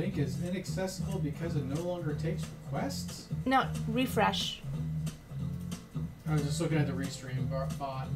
link is inaccessible because it no longer takes requests? No, refresh. I was just looking at the restream bot.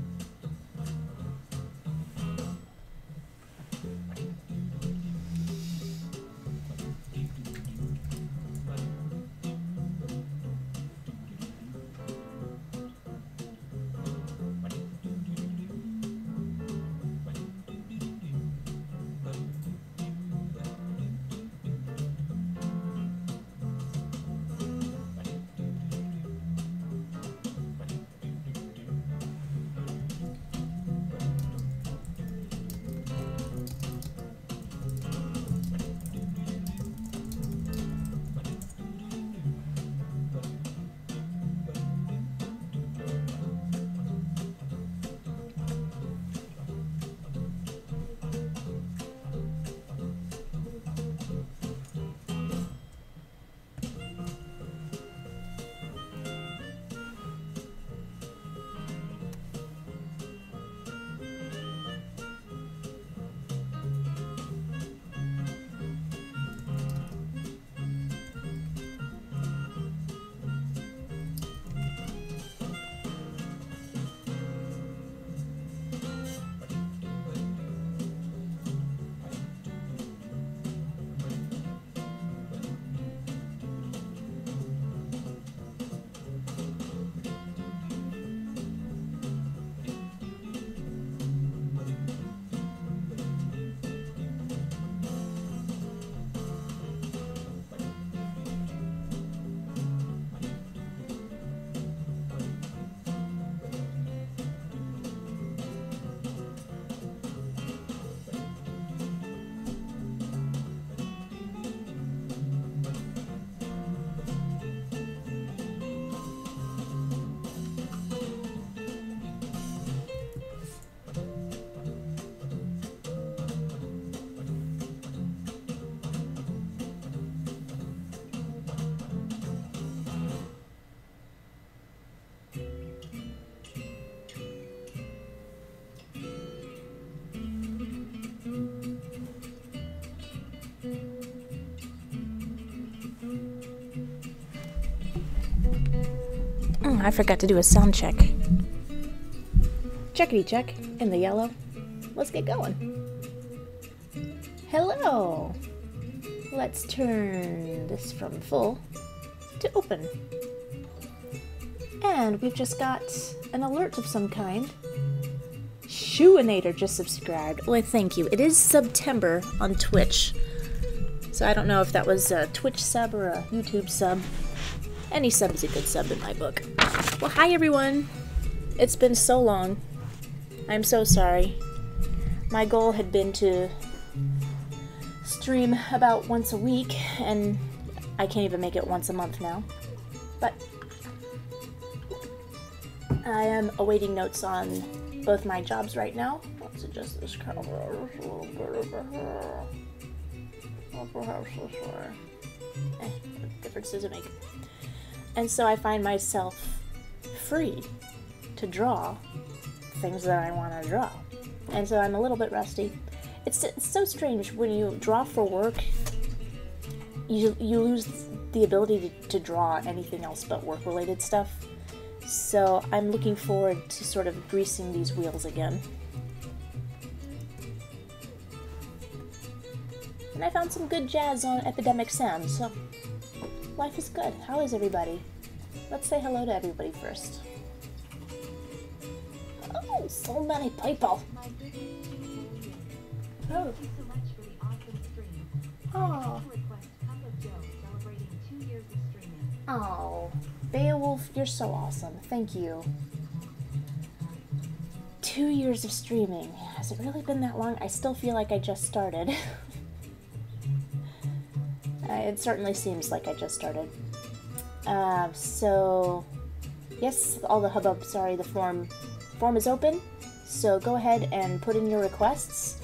I forgot to do a sound check. Checkity check in the yellow. Let's get going. Hello. Let's turn this from full to open. And we've just got an alert of some kind. Shoeinator just subscribed. Well, thank you. It is September on Twitch. So I don't know if that was a Twitch sub or a YouTube sub. Any sub is a good sub in my book. Well, hi everyone. It's been so long. I'm so sorry. My goal had been to stream about once a week, and I can't even make it once a month now. But I am awaiting notes on both my jobs right now. Let's adjust this camera a little bit over here. Or perhaps this way. Eh, what difference does it make? And so I find myself free to draw things that I want to draw. And so I'm a little bit rusty. It's, it's so strange when you draw for work, you, you lose the ability to, to draw anything else but work related stuff. So I'm looking forward to sort of greasing these wheels again. And I found some good jazz on Epidemic Sound, so life is good. How is everybody? Let's say hello to everybody first. Oh, so many people. Oh. Oh. Oh. Beowulf, you're so awesome. Thank you. Two years of streaming. Has it really been that long? I still feel like I just started. uh, it certainly seems like I just started. Uh, so, yes, all the hubbub, sorry, the form form is open. So go ahead and put in your requests.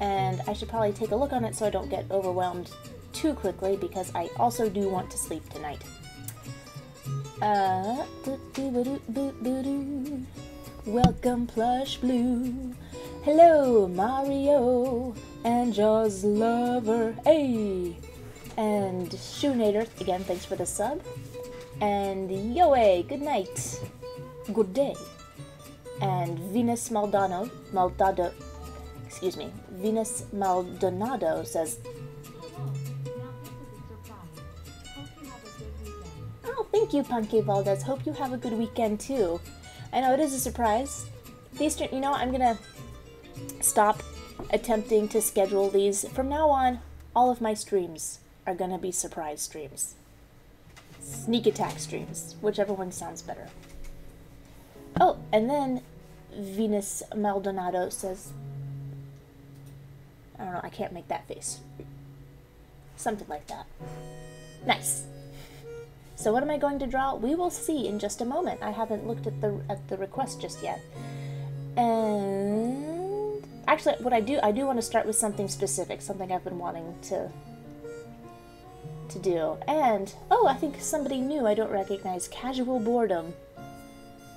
And I should probably take a look on it so I don't get overwhelmed too quickly because I also do want to sleep tonight. Uh, welcome, Plush Blue. Hello, Mario and Jaws Lover. Hey, And Shoonator, again, thanks for the sub. And Yoe, good night. Good day. And Venus Maldano, Maldado, excuse me, Venus Maldonado says, Oh, thank you, Punky Valdez. Hope you have a good weekend too. I know it is a surprise. These, you know, I'm gonna stop attempting to schedule these. From now on, all of my streams are gonna be surprise streams. Sneak attack streams, whichever one sounds better. Oh, and then Venus Maldonado says, I don't know, I can't make that face. Something like that. Nice. So what am I going to draw? We will see in just a moment. I haven't looked at the at the request just yet. And actually what I do I do want to start with something specific, something I've been wanting to to do. And oh, I think somebody new I don't recognize. Casual boredom.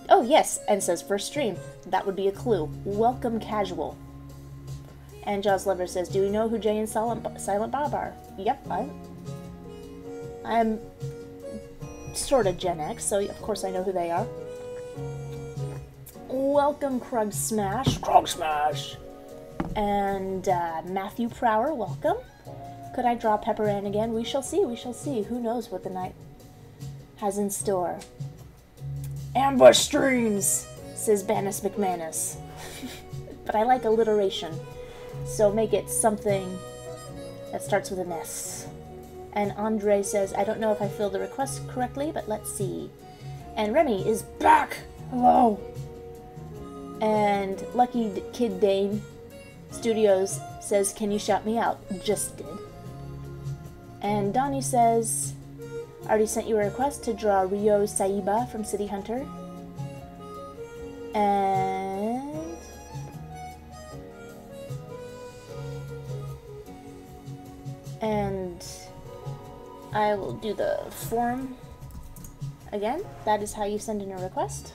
Oh yes, and says first stream. That would be a clue. Welcome casual. And Jaws Lover says, "Do you know who Jay and Silent, Silent Bob are?" Yep, I'm. I'm sort of Gen X, so of course I know who they are. Welcome, Krug Smash. Krug Smash! And uh, Matthew Prower, welcome. Could I draw Pepper Ann again? We shall see, we shall see. Who knows what the night has in store. Ambush streams, says Bannis McManus. but I like alliteration, so make it something that starts with an S. And Andre says, I don't know if I filled the request correctly, but let's see. And Remy is back! Hello! And Lucky Kid Dane Studios says, Can you shout me out? Just did. And Donnie says, Already sent you a request to draw Ryo Saeba from City Hunter. And. And I will do the form again. That is how you send in a request.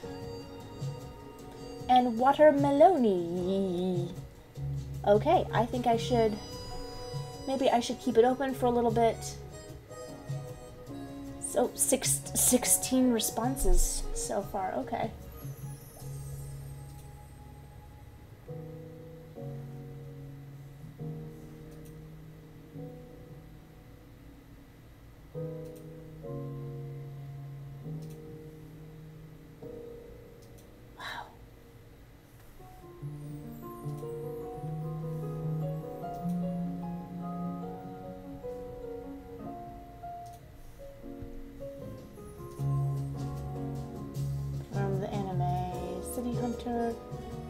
And watermelony. Okay, I think I should. Maybe I should keep it open for a little bit. So, six, 16 responses so far. Okay.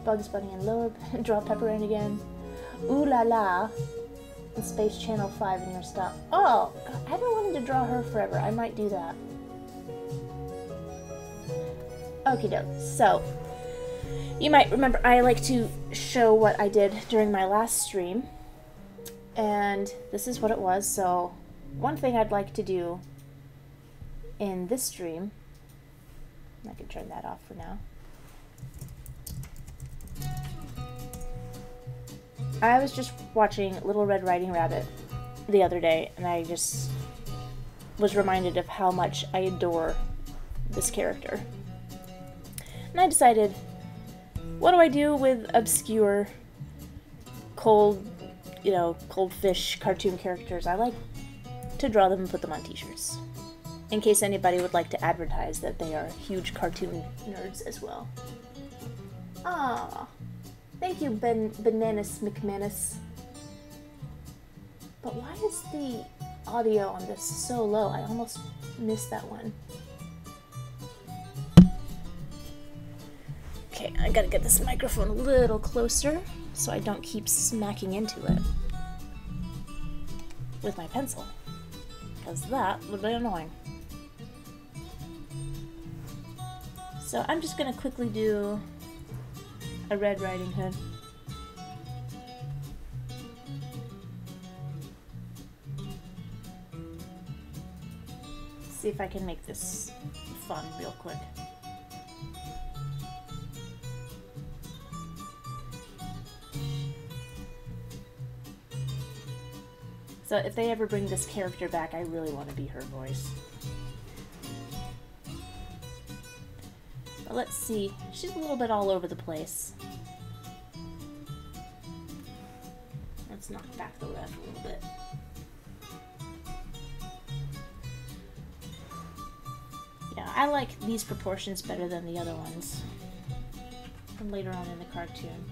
Bugs Bunny and Lower Draw Pepper Ann again. Ooh la la. And Space Channel 5 in your style. Oh, I've been wanting to draw her forever. I might do that. Okie doke. So, you might remember I like to show what I did during my last stream. And this is what it was. So, one thing I'd like to do in this stream, I can turn that off for now. I was just watching Little Red Riding Rabbit the other day, and I just was reminded of how much I adore this character. And I decided, what do I do with obscure, cold, you know, cold fish cartoon characters? I like to draw them and put them on t-shirts. In case anybody would like to advertise that they are huge cartoon nerds as well. Ah. Thank you, Ben Bananas McManus. But why is the audio on this so low? I almost missed that one. Okay, I gotta get this microphone a little closer so I don't keep smacking into it with my pencil. Because that would be annoying. So I'm just gonna quickly do a Red Riding Hood. See if I can make this fun real quick. So if they ever bring this character back, I really want to be her voice. But let's see. She's a little bit all over the place. Let's knock back the ref a little bit. Yeah, I like these proportions better than the other ones from later on in the cartoon.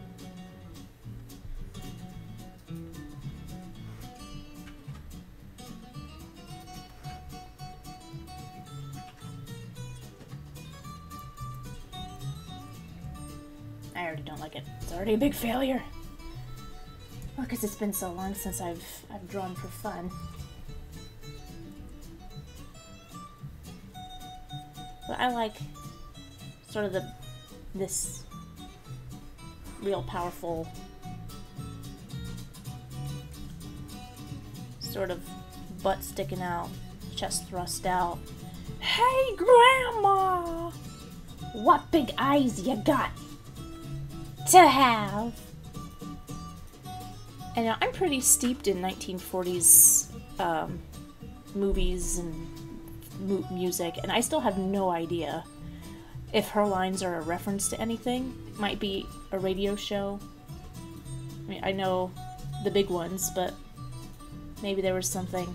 Already a big failure. Well, because it's been so long since I've I've drawn for fun. But I like sort of the this real powerful sort of butt sticking out, chest thrust out. Hey, Grandma! What big eyes you got to have? And I'm pretty steeped in 1940s um, movies and mu- music, and I still have no idea if her lines are a reference to anything. It might be a radio show. I mean, I know the big ones, but maybe there was something.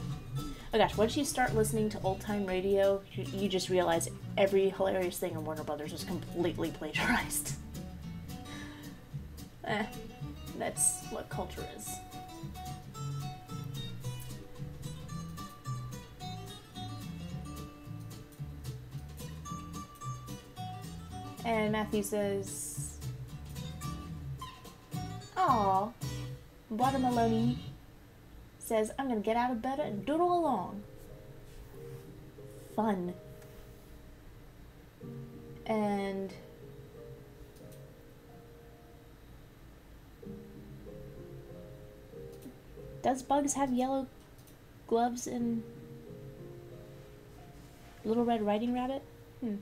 Oh gosh, once you start listening to old time radio, you, you just realize every hilarious thing in Warner Brothers was completely plagiarized. eh, that's what culture is. And Matthew says, Aw, Brother Maloney says, I'm gonna get out of bed and doodle along. Fun. And does Bugs have yellow gloves and Little Red Riding Rabbit? Hmm.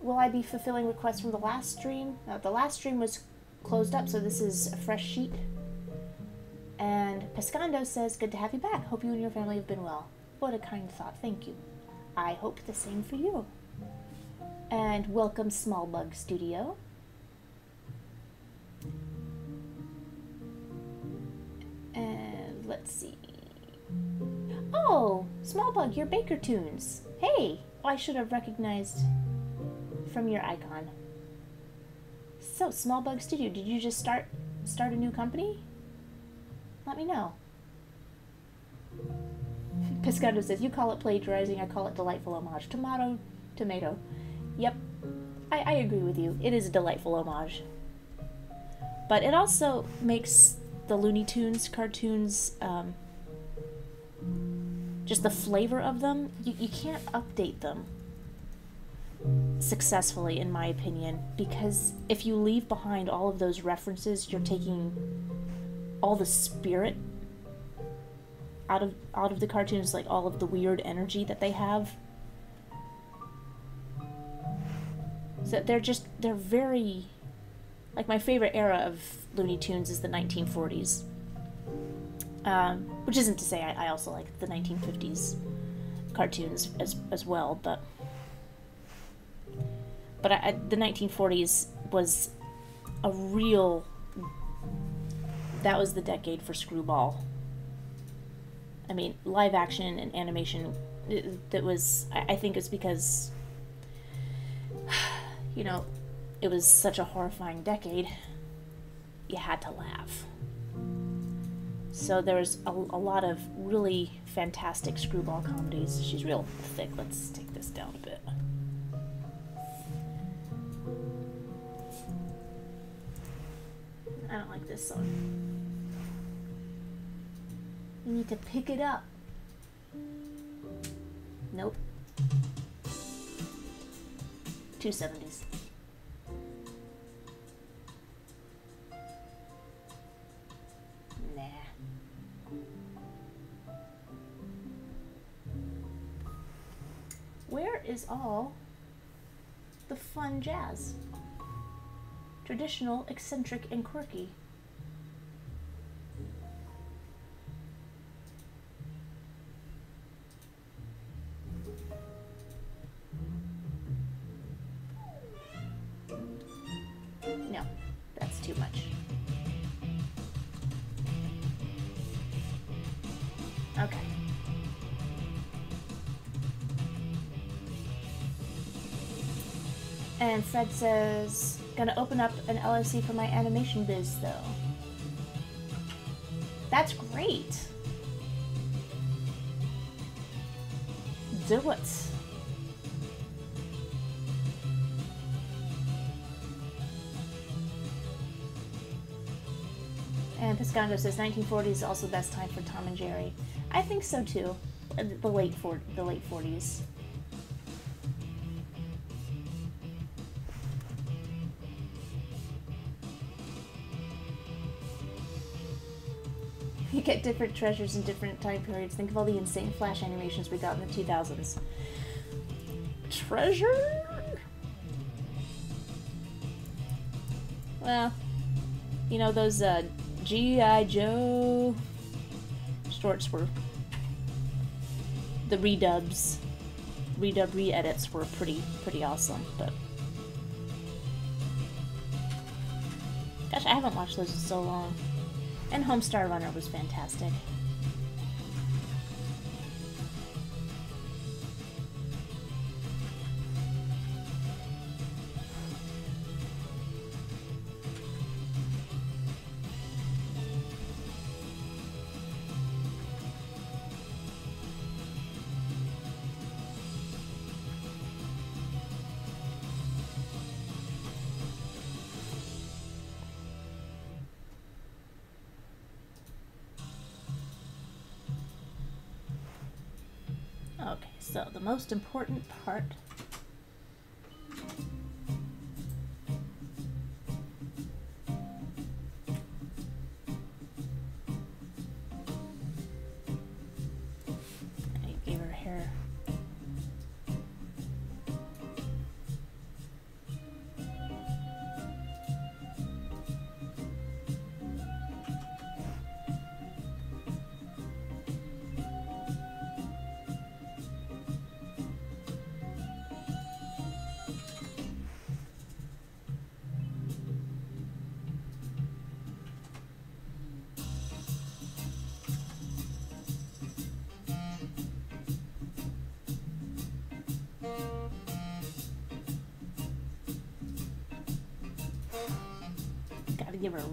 Will I be fulfilling requests from the last stream? Uh, the last stream was closed up, so this is a fresh sheet. And Pescando says, Good to have you back. Hope you and your family have been well. What a kind thought. Thank you. I hope the same for you. And welcome, Small Bug Studio. And let's see. Oh, Small Bug, your Baker Tunes. Hey, I should have recognized from your icon. So, Small Bug Studio, did you just start start a new company? Let me know. Piscato says, You call it plagiarizing, I call it delightful homage. Tomato, tomato. Yep, I, I agree with you. It is a delightful homage. But it also makes the Looney Tunes cartoons, um, just the flavor of them, you, you can't update them successfully, in my opinion, because if you leave behind all of those references, you're taking all the spirit out of out of the cartoons, like all of the weird energy that they have. So they're just they're very like my favorite era of Looney Tunes is the 1940s. Um, which isn't to say I, I also like the 1950s cartoons as as well, but but I, I, the 1940s was a real that was the decade for screwball i mean live action and animation that was I, I think it's because you know it was such a horrifying decade you had to laugh so there's a, a lot of really fantastic screwball comedies she's real thick let's take this down a bit I don't like this song. You need to pick it up. Nope. 270s. Where is all the fun jazz? Traditional, eccentric, and quirky. Fred says, gonna open up an LLC for my animation biz though. That's great. Do it. And Piscondo says 1940s is also the best time for Tom and Jerry. I think so too. Uh, The late for the late 40s. Get different treasures in different time periods. Think of all the insane flash animations we got in the 2000s. Treasure? Well, you know, those uh, G.I. Joe shorts were. The redubs, redub re edits were pretty, pretty awesome, but. Gosh, I haven't watched those in so long. And Homestar Runner was fantastic. The most important part.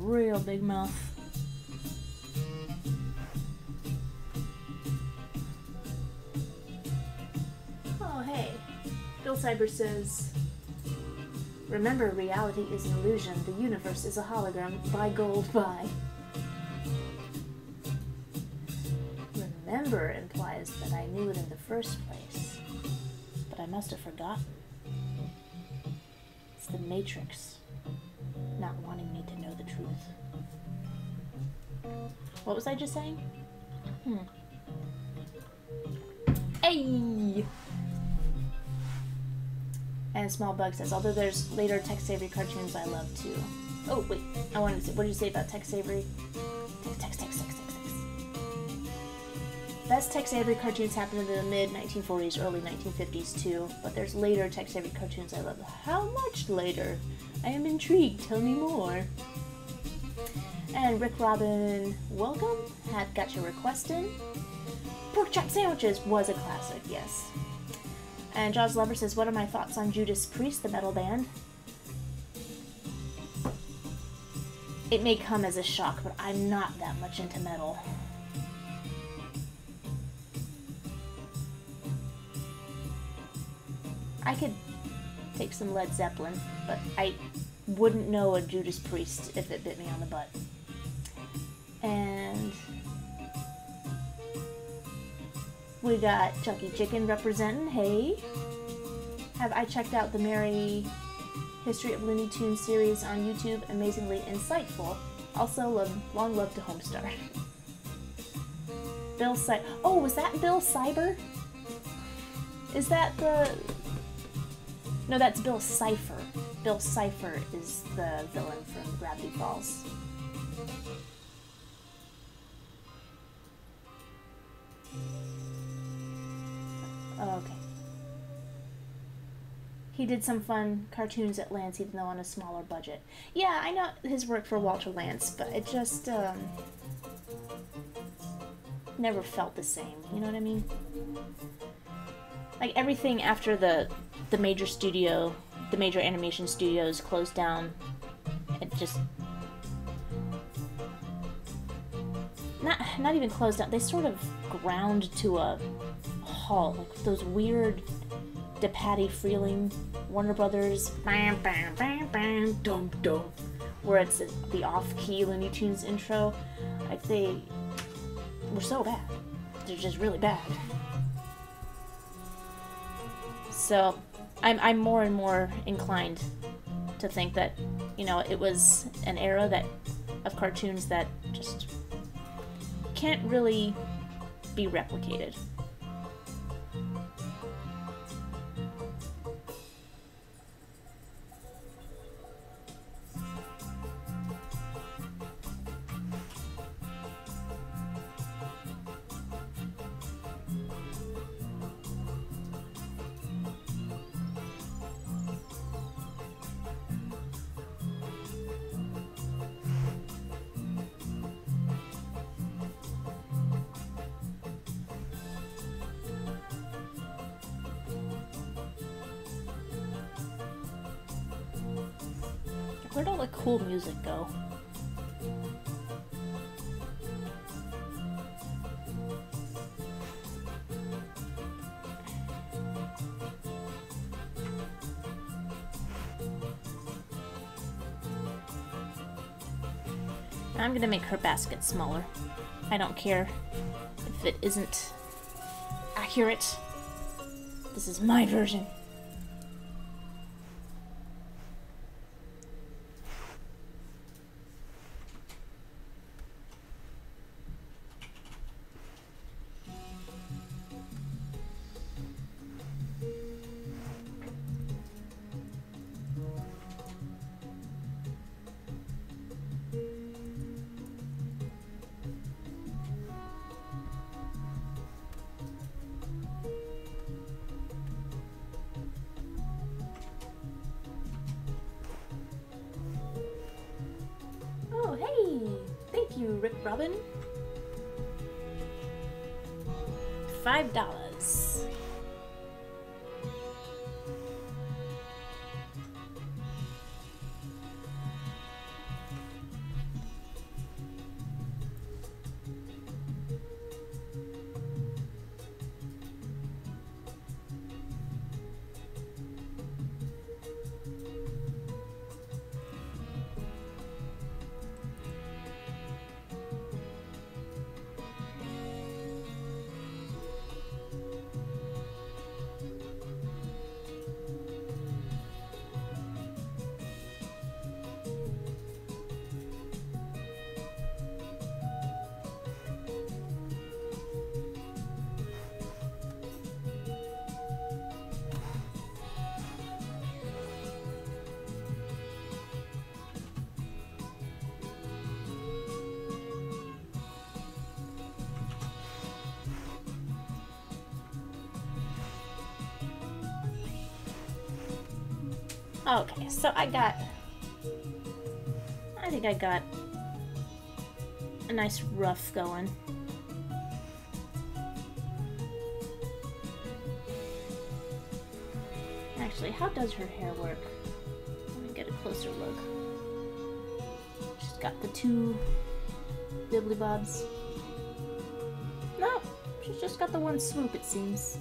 Real big mouth. Oh, hey. Bill Cyber says Remember, reality is an illusion. The universe is a hologram. Buy gold, buy. Remember implies that I knew it in the first place, but I must have forgotten. It's the Matrix What was I just saying? Hmm. Hey! And Small Bug says, although there's later Tex Avery cartoons I love too. Oh, wait. I wanted to say, what did you say about Tex Avery? Tex, Tex, Tex, Tex, Tex, Tex. Best Tex Avery cartoons happened in the mid 1940s, early 1950s too, but there's later Tex Avery cartoons I love. How much later? I am intrigued. Tell me more. And Rick Robin, welcome. Have got your request in. Pork chop sandwiches was a classic, yes. And Jaws Lover says, What are my thoughts on Judas Priest, the metal band? It may come as a shock, but I'm not that much into metal. I could take some Led Zeppelin, but I wouldn't know a Judas Priest if it bit me on the butt. We got Chucky Chicken representing. Hey, have I checked out the Merry History of Looney Tunes series on YouTube? Amazingly insightful. Also, love, long love to Homestar. Bill Cy. Oh, was that Bill Cyber? Is that the? No, that's Bill Cipher. Bill Cipher is the villain from Gravity Falls. He did some fun cartoons at Lantz, even though on a smaller budget. Yeah, I know his work for Walter Lantz, but it just, um... never felt the same. You know what I mean? Like everything after the the major studio, the major animation studios closed down, it just not not even closed down. They sort of ground to a halt, like those weird DePatie Freleng Warner Brothers bam bam bam bam dum dum, where it's the off-key Looney Tunes intro. Like they were so bad. They're just really bad. So, I'm I'm more and more inclined to think that, you know, it was an era that of cartoons that just can't really be replicated. Her basket smaller. I don't care if it isn't accurate. This is my version. Okay, so I got. I think I got a nice rough going. Actually, how does her hair work? Let me get a closer look. She's got the two dibbly bobs. No, she's just got the one swoop, it seems.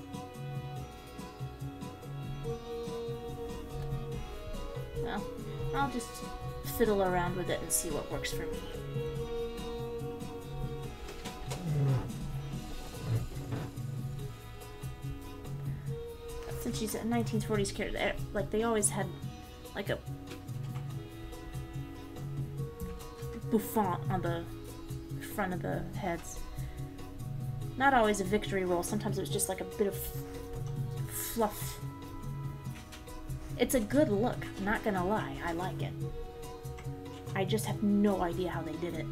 I'll just fiddle around with it and see what works for me. Since she's a 1940s character, like they always had like a bouffant on the front of the heads. Not always a victory roll, sometimes it was just like a bit of fluff it's a good look, not gonna lie, I like it. I just have no idea how they did it.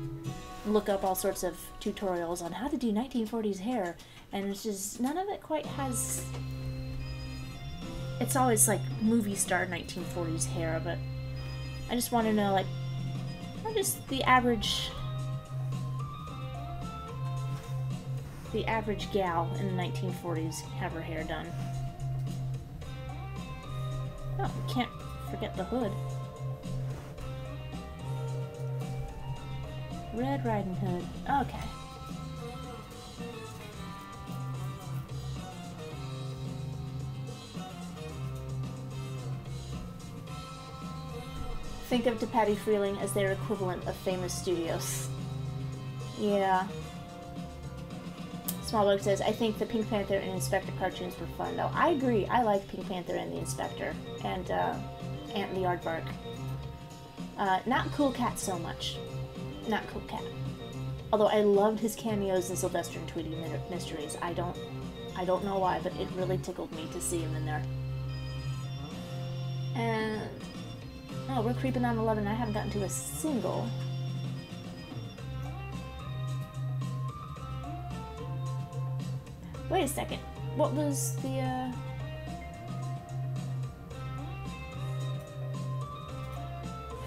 Look up all sorts of tutorials on how to do 1940s hair, and it's just none of it quite has. It's always like movie star 1940s hair, but I just want to know, like, what is the average the average gal in the 1940s have her hair done. Oh, can't forget the hood. Red Riding Hood. Okay. Think of DePatie Freleng as their equivalent of famous studios. Yeah. Smallbug says, I think the Pink Panther and Inspector cartoons were fun, though. I agree. I like Pink Panther and the Inspector, and uh, Ant and the Aardvark. Uh, not Cool Cat so much. Not Cool Cat. Although I loved his cameos in Sylvester and Tweety Mysteries. I don't, I don't know why, but it really tickled me to see him in there. And oh, we're creeping on 11. I haven't gotten to a single Wait a second. What was the, uh...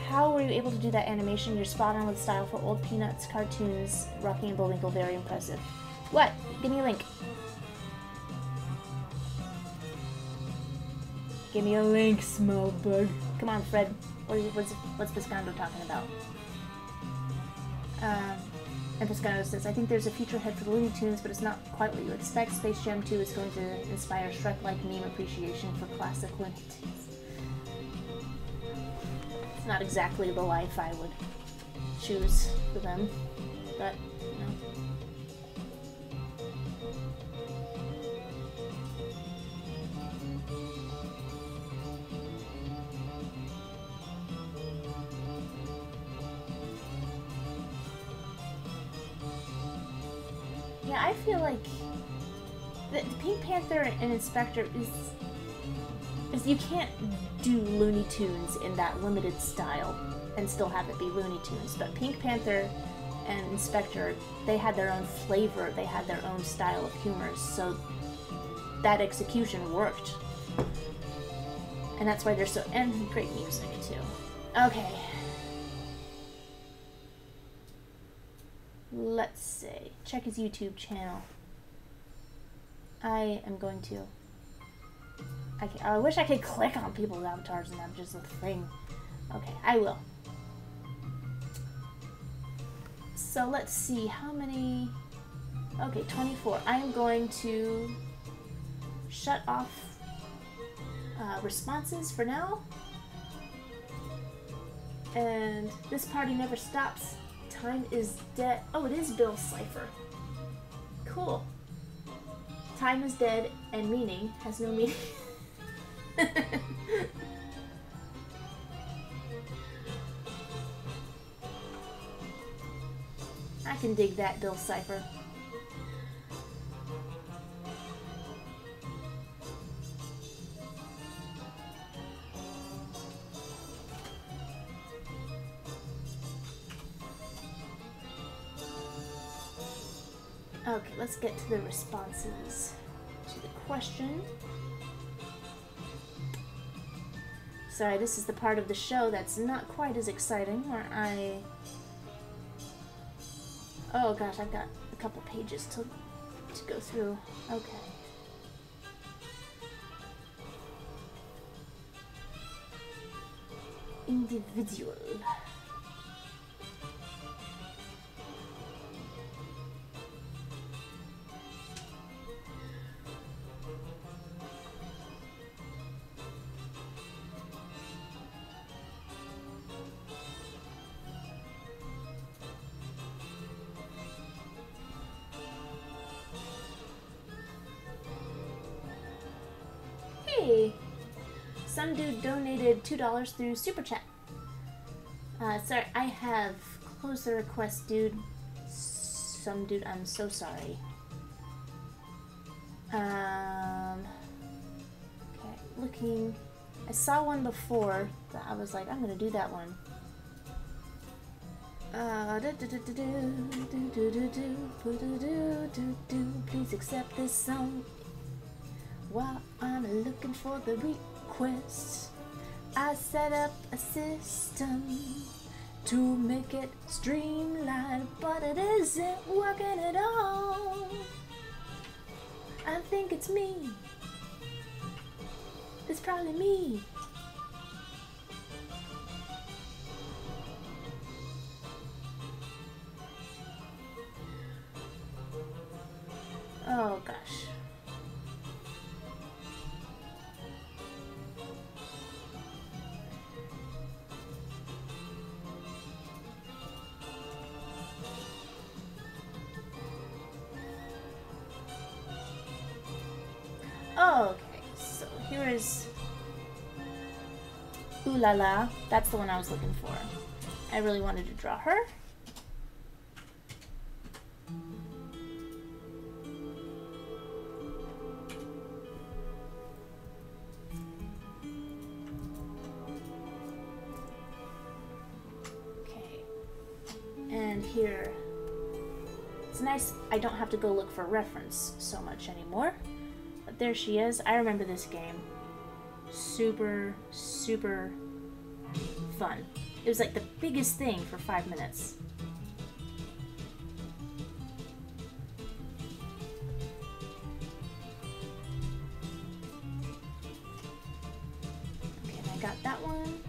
How were you able to do that animation? You're spot on with style for old Peanuts cartoons. Rocky and Bullwinkle, very impressive. What? Give me a link. Give me a link, small bug. Come on, Fred. What is, what's, what's Piscondo talking about? Um... And Piscano says, I think there's a future ahead for the Looney Tunes, but it's not quite what you expect. Space Jam 2 is going to inspire Shrek-like meme appreciation for classic Looney Tunes. It's not exactly the life I would choose for them, but, feel like the, the Pink Panther and Inspector is is you can't do Looney Tunes in that limited style and still have it be Looney Tunes. But Pink Panther and Inspector, they had their own flavor, they had their own style of humor, so that execution worked. And that's why they're so and great music too. Okay. Let's see. Check his YouTube channel. I am going to. I, can, I wish I could click on people's avatars and have just a thing. Okay, I will. So let's see how many. Okay, 24. I am going to shut off uh, responses for now. And this party never stops. Time is dead. Oh, it is Bill Cipher. Cool. Time is dead and meaning has no meaning. I can dig that, Bill Cipher. Let's get to the responses to the question. Sorry, this is the part of the show that's not quite as exciting, where I... Oh gosh, I've got a couple pages to, to go through. Okay. Individual. $2 through Super Chat. Uh, sorry, I have closed the request, dude. Some dude, I'm so sorry. Um, okay, looking. I saw one before that I was like, I'm gonna do that one. Please accept this song while I'm looking for the request. I set up a system to make it streamlined, but it isn't working at all. I think it's me. It's probably me. That's the one I was looking for. I really wanted to draw her. Okay. And here. It's nice I don't have to go look for reference so much anymore. But there she is. I remember this game. Super, super fun. It was like the biggest thing for five minutes. Okay, I got that one.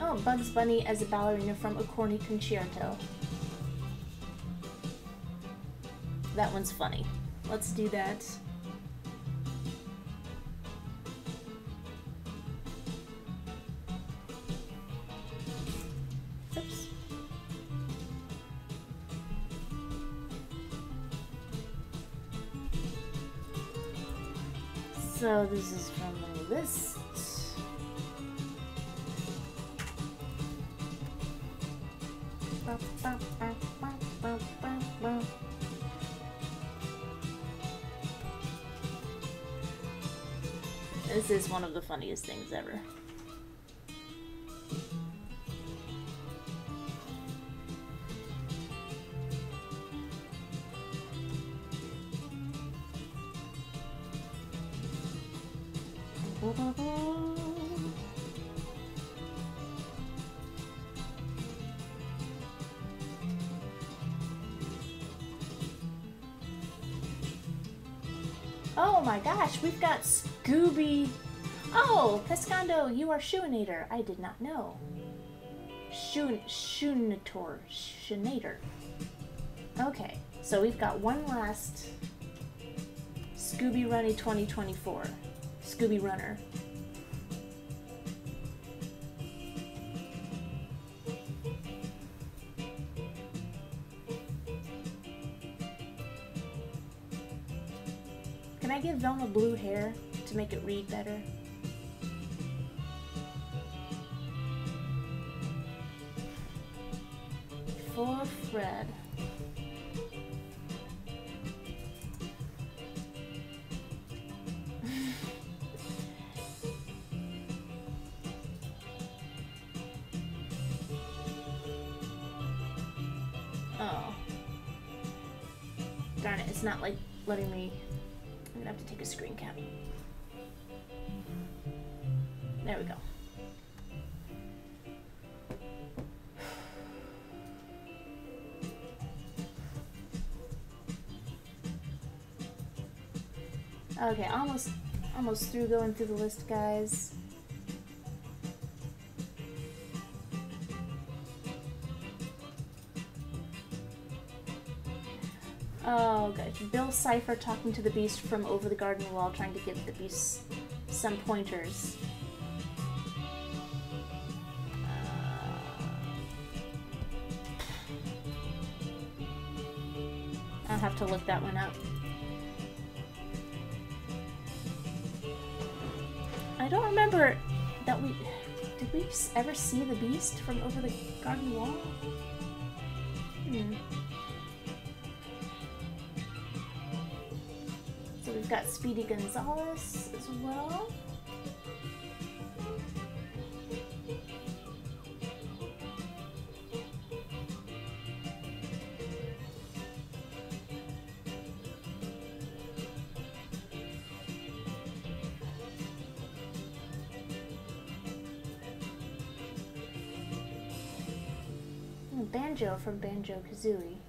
Oh, Bugs Bunny as a ballerina from A Corny Concerto. That one's funny. Let's do that. Oops. So this is funniest things ever. Oh my gosh, we've got Scooby. Oh, Pescando, you are Shuinator. I did not know. Shun Shunator. Shunator. Okay, so we've got one last Scooby Runny 2024. Scooby Runner. Can I give Velma blue hair to make it read better? For Okay, almost almost through going through the list, guys. Oh, gosh. Bill Cipher talking to the beast from over the garden wall, trying to give the beast some pointers. Uh, I'll have to look that one up. See beast from over the garden wall? Hmm. So we've got Speedy Gonzalez as well. From Banjo Kazooie.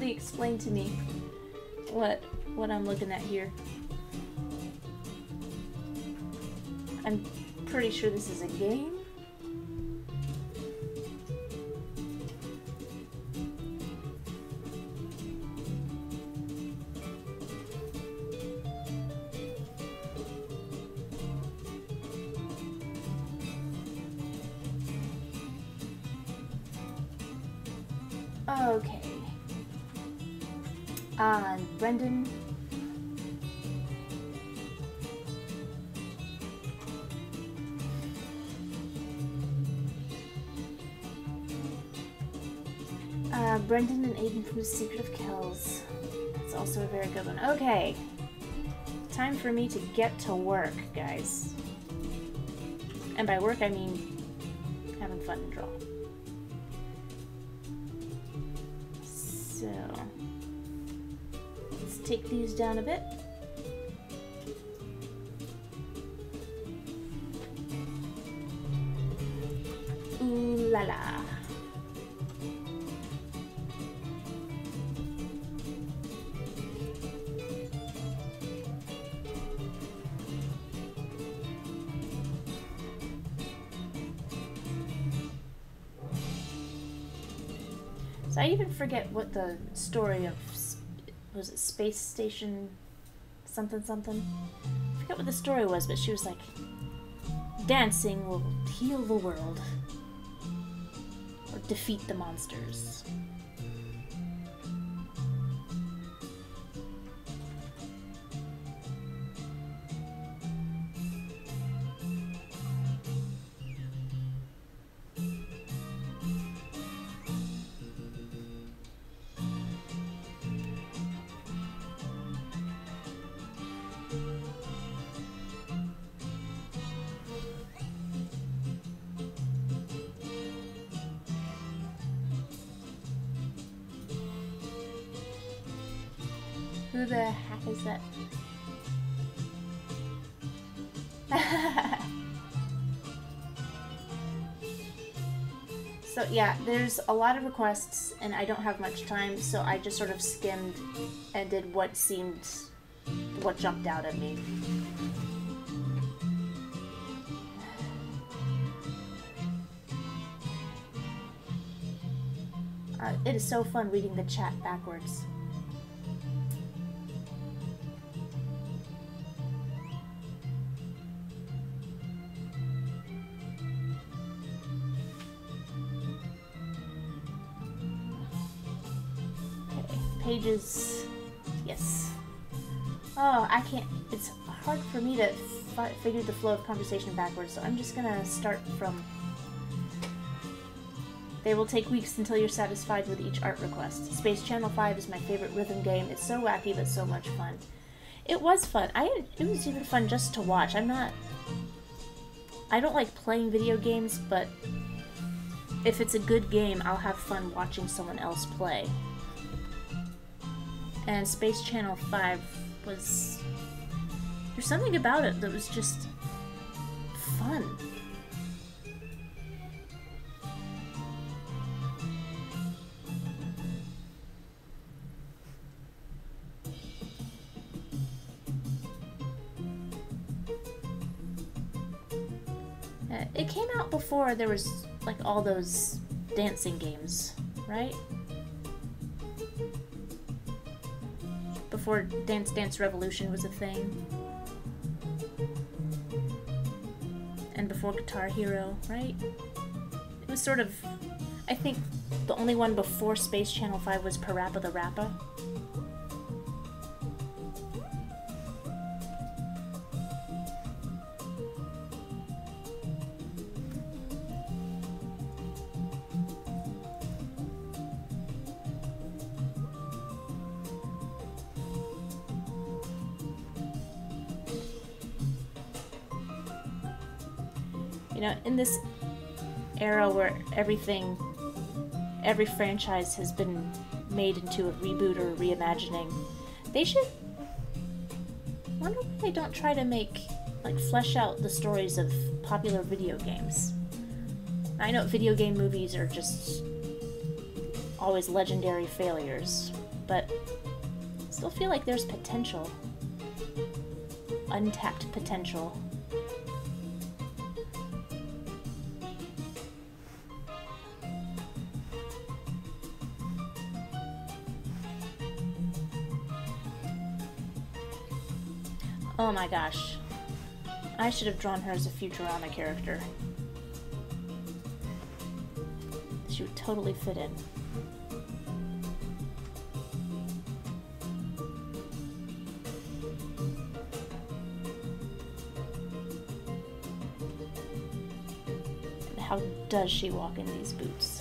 Somebody explain to me what what I'm looking at here. I'm pretty sure this is a game. Very good one. Okay. Time for me to get to work, guys. And by work, I mean having fun and draw. So, let's take these down a bit. Ooh la la. Forget what the story of was it Space Station something something. I forget what the story was, but she was like dancing will heal the world or defeat the monsters. There's a lot of requests and I don't have much time, so I just sort of skimmed and did what seemed what jumped out at me. Uh, it is so fun reading the chat backwards. To fi- figure the flow of conversation backwards, so I'm just gonna start from. They will take weeks until you're satisfied with each art request. Space Channel 5 is my favorite rhythm game. It's so wacky but so much fun. It was fun. I it was even fun just to watch. I'm not I don't like playing video games, but if it's a good game, I'll have fun watching someone else play. And Space Channel 5 was there's something about it that was just fun. Uh, it came out before there was like all those dancing games, right? Before Dance Dance Revolution was a thing. Before Guitar Hero, right? It was sort of. I think the only one before Space Channel 5 was Parappa the Rapper. In this era where everything, every franchise has been made into a reboot or a reimagining, they should. Wonder why they don't try to make, like, flesh out the stories of popular video games. I know video game movies are just always legendary failures, but I still feel like there's potential. Untapped potential. Oh my gosh. I should have drawn her as a Futurama character. She would totally fit in. How does she walk in these boots?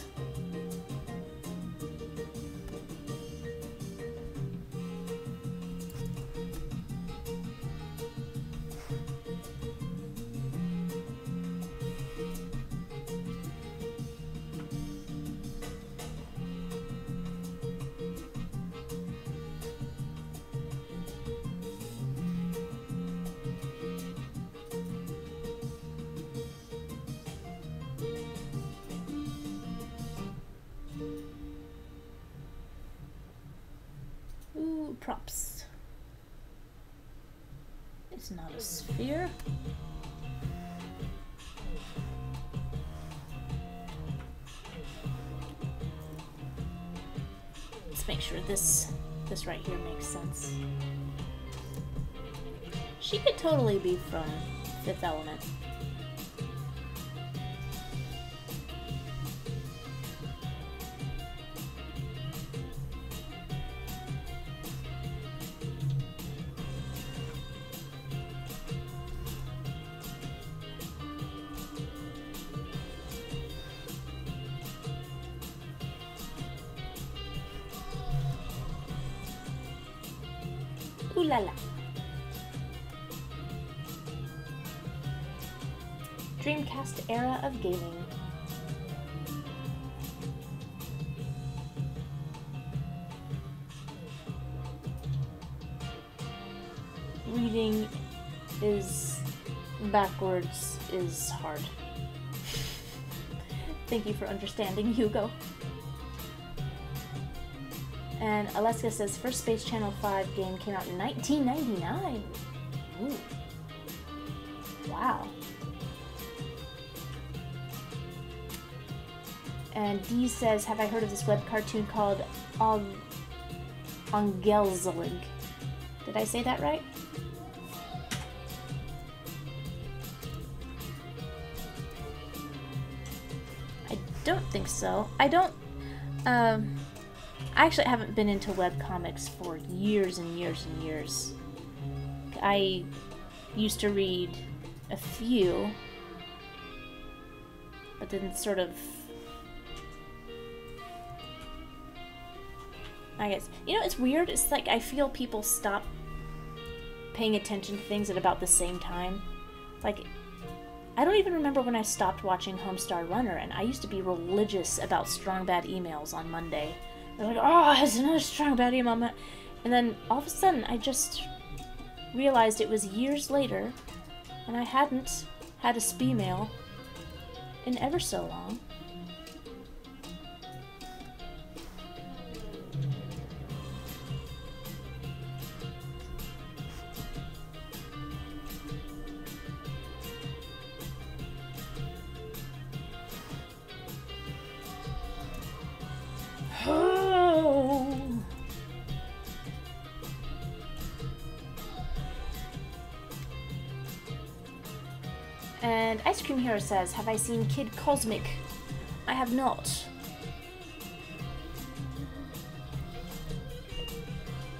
Era of gaming. Reading is backwards is hard. Thank you for understanding, Hugo. And Alaska says first Space Channel 5 game came out in 1999. Dee says, have I heard of this web cartoon called Ongelzelig? Did I say that right? I don't think so. I don't. Um, I actually haven't been into webcomics for years and years and years. I used to read a few, but then sort of. I guess. You know, it's weird. It's like I feel people stop paying attention to things at about the same time. Like, I don't even remember when I stopped watching Homestar Runner, and I used to be religious about strong bad emails on Monday. They're like, oh, it's another strong bad email. ma-" And then all of a sudden, I just realized it was years later, and I hadn't had a sbemail in ever so long. Hero says, Have I seen Kid Cosmic? I have not.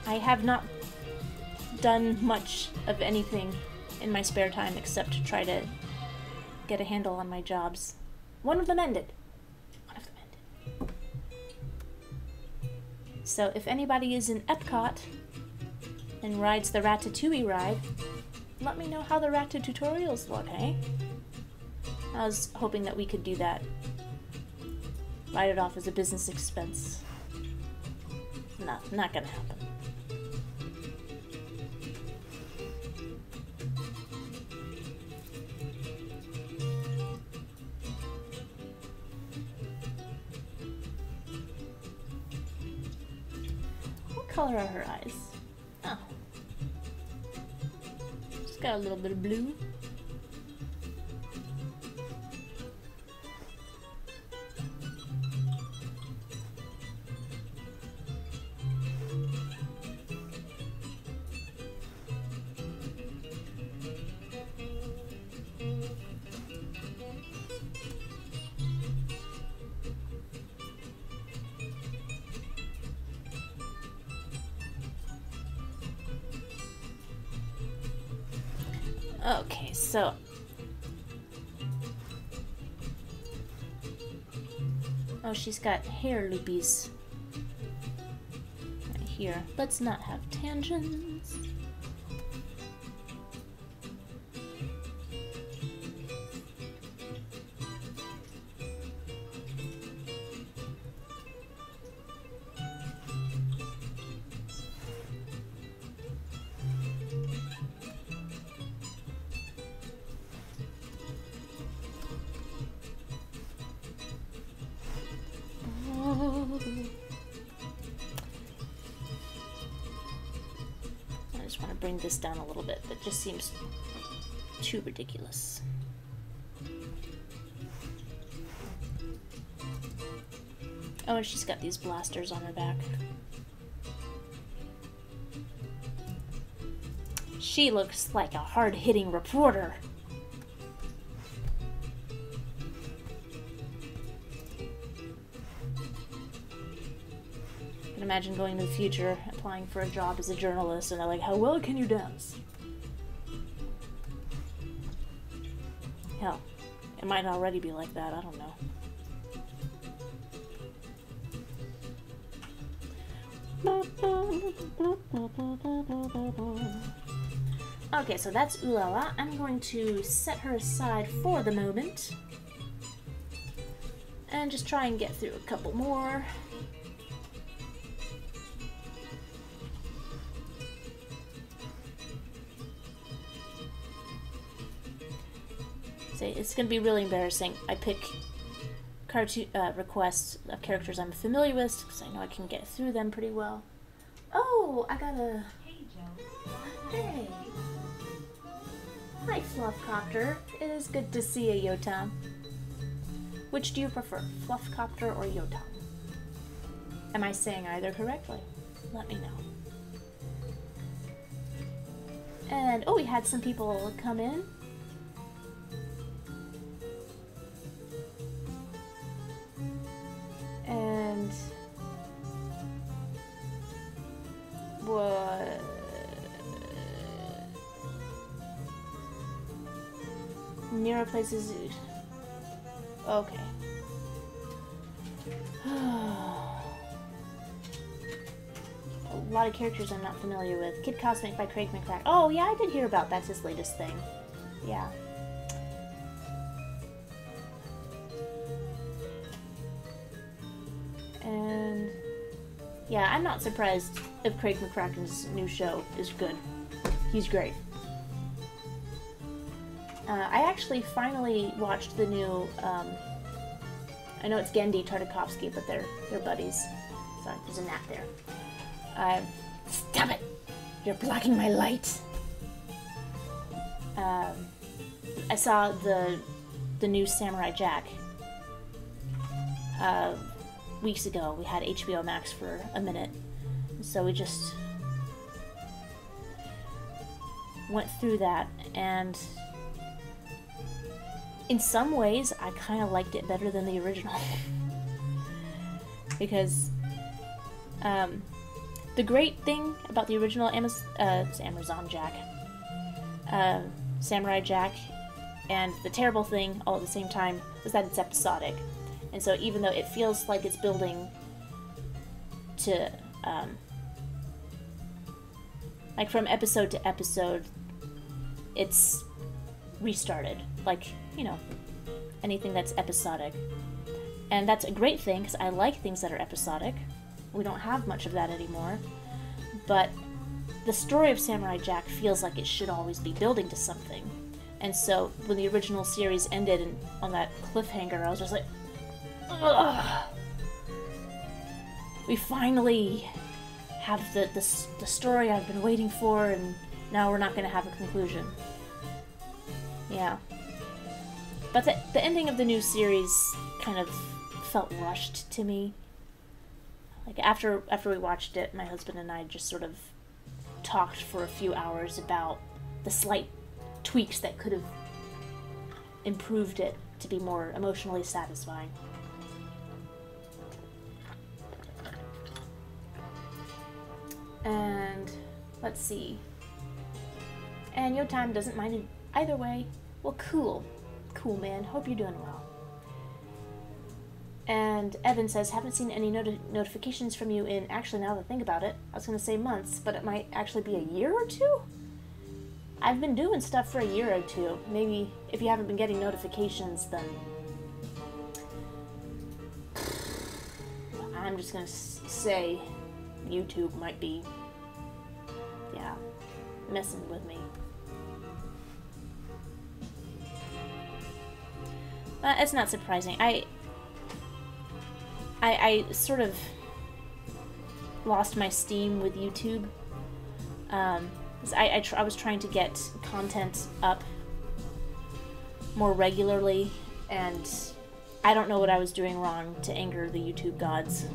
I have not done much of anything in my spare time except to try to get a handle on my jobs. One of them ended. One of them ended. So if anybody is in Epcot and rides the Ratatouille ride, let me know how the Ratatouille tutorials look, hey? I was hoping that we could do that. Write it off as a business expense. Not, not gonna happen. What color are her eyes? Oh. Just got a little bit of blue. Got hair loopies. Right here. Let's not have tangents. Down a little bit. That just seems too ridiculous. Oh, and she's got these blasters on her back. She looks like a hard hitting reporter. I can imagine going to the future, applying for a job as a journalist, and they're like, How well can you dance? Hell, it might already be like that, I don't know. Okay, so that's Ulala. I'm going to set her aside for the moment. And just try and get through a couple more. It's gonna be really embarrassing. I pick cartoon uh, requests of characters I'm familiar with because I know I can get through them pretty well. Oh, I got a. Hey, Joe. Hey. Hi, Fluffcopter. It is good to see you, Yotam. Which do you prefer, Fluffcopter or Yotam? Am I saying either correctly? Let me know. And oh, we had some people come in. And what? Nero places. Okay. A lot of characters I'm not familiar with. Kid Cosmic by Craig McCrack. Oh yeah, I did hear about that's his latest thing. Yeah. And yeah, I'm not surprised if Craig McCracken's new show is good. He's great. Uh, I actually finally watched the new. Um, I know it's Genndy Tartakovsky, but they're they're buddies. Sorry, there's a nap there. Uh, stop it! You're blocking my light. Um, I saw the the new Samurai Jack uh, weeks ago. We had HBO Max for a minute, so we just went through that and in some ways, I kind of liked it better than the original. because um, the great thing about the original Amaz- uh, Amazon Jack, uh, Samurai Jack, and the terrible thing all at the same time was that it's episodic. And so even though it feels like it's building to, um, like from episode to episode, it's restarted. Like, you know, anything that's episodic. And that's a great thing because I like things that are episodic. We don't have much of that anymore. But the story of Samurai Jack feels like it should always be building to something. And so when the original series ended and on that cliffhanger, I was just like, Ugh. We finally have the, the, the story I've been waiting for, and now we're not going to have a conclusion. Yeah. But the, the ending of the new series kind of felt rushed to me. Like after after we watched it, my husband and I just sort of talked for a few hours about the slight tweaks that could have improved it to be more emotionally satisfying. And let's see. And Yotam doesn't mind it either way. Well, cool. Cool, man. Hope you're doing well. And Evan says, haven't seen any noti- notifications from you in, actually, now that I think about it, I was going to say months, but it might actually be a year or two? I've been doing stuff for a year or two. Maybe if you haven't been getting notifications, then. I'm just going to say YouTube might be. Yeah, messing with me. Uh, it's not surprising. I, I, I sort of lost my steam with YouTube. Um, I, I, I was trying to get content up more regularly, and I don't know what I was doing wrong to anger the YouTube gods.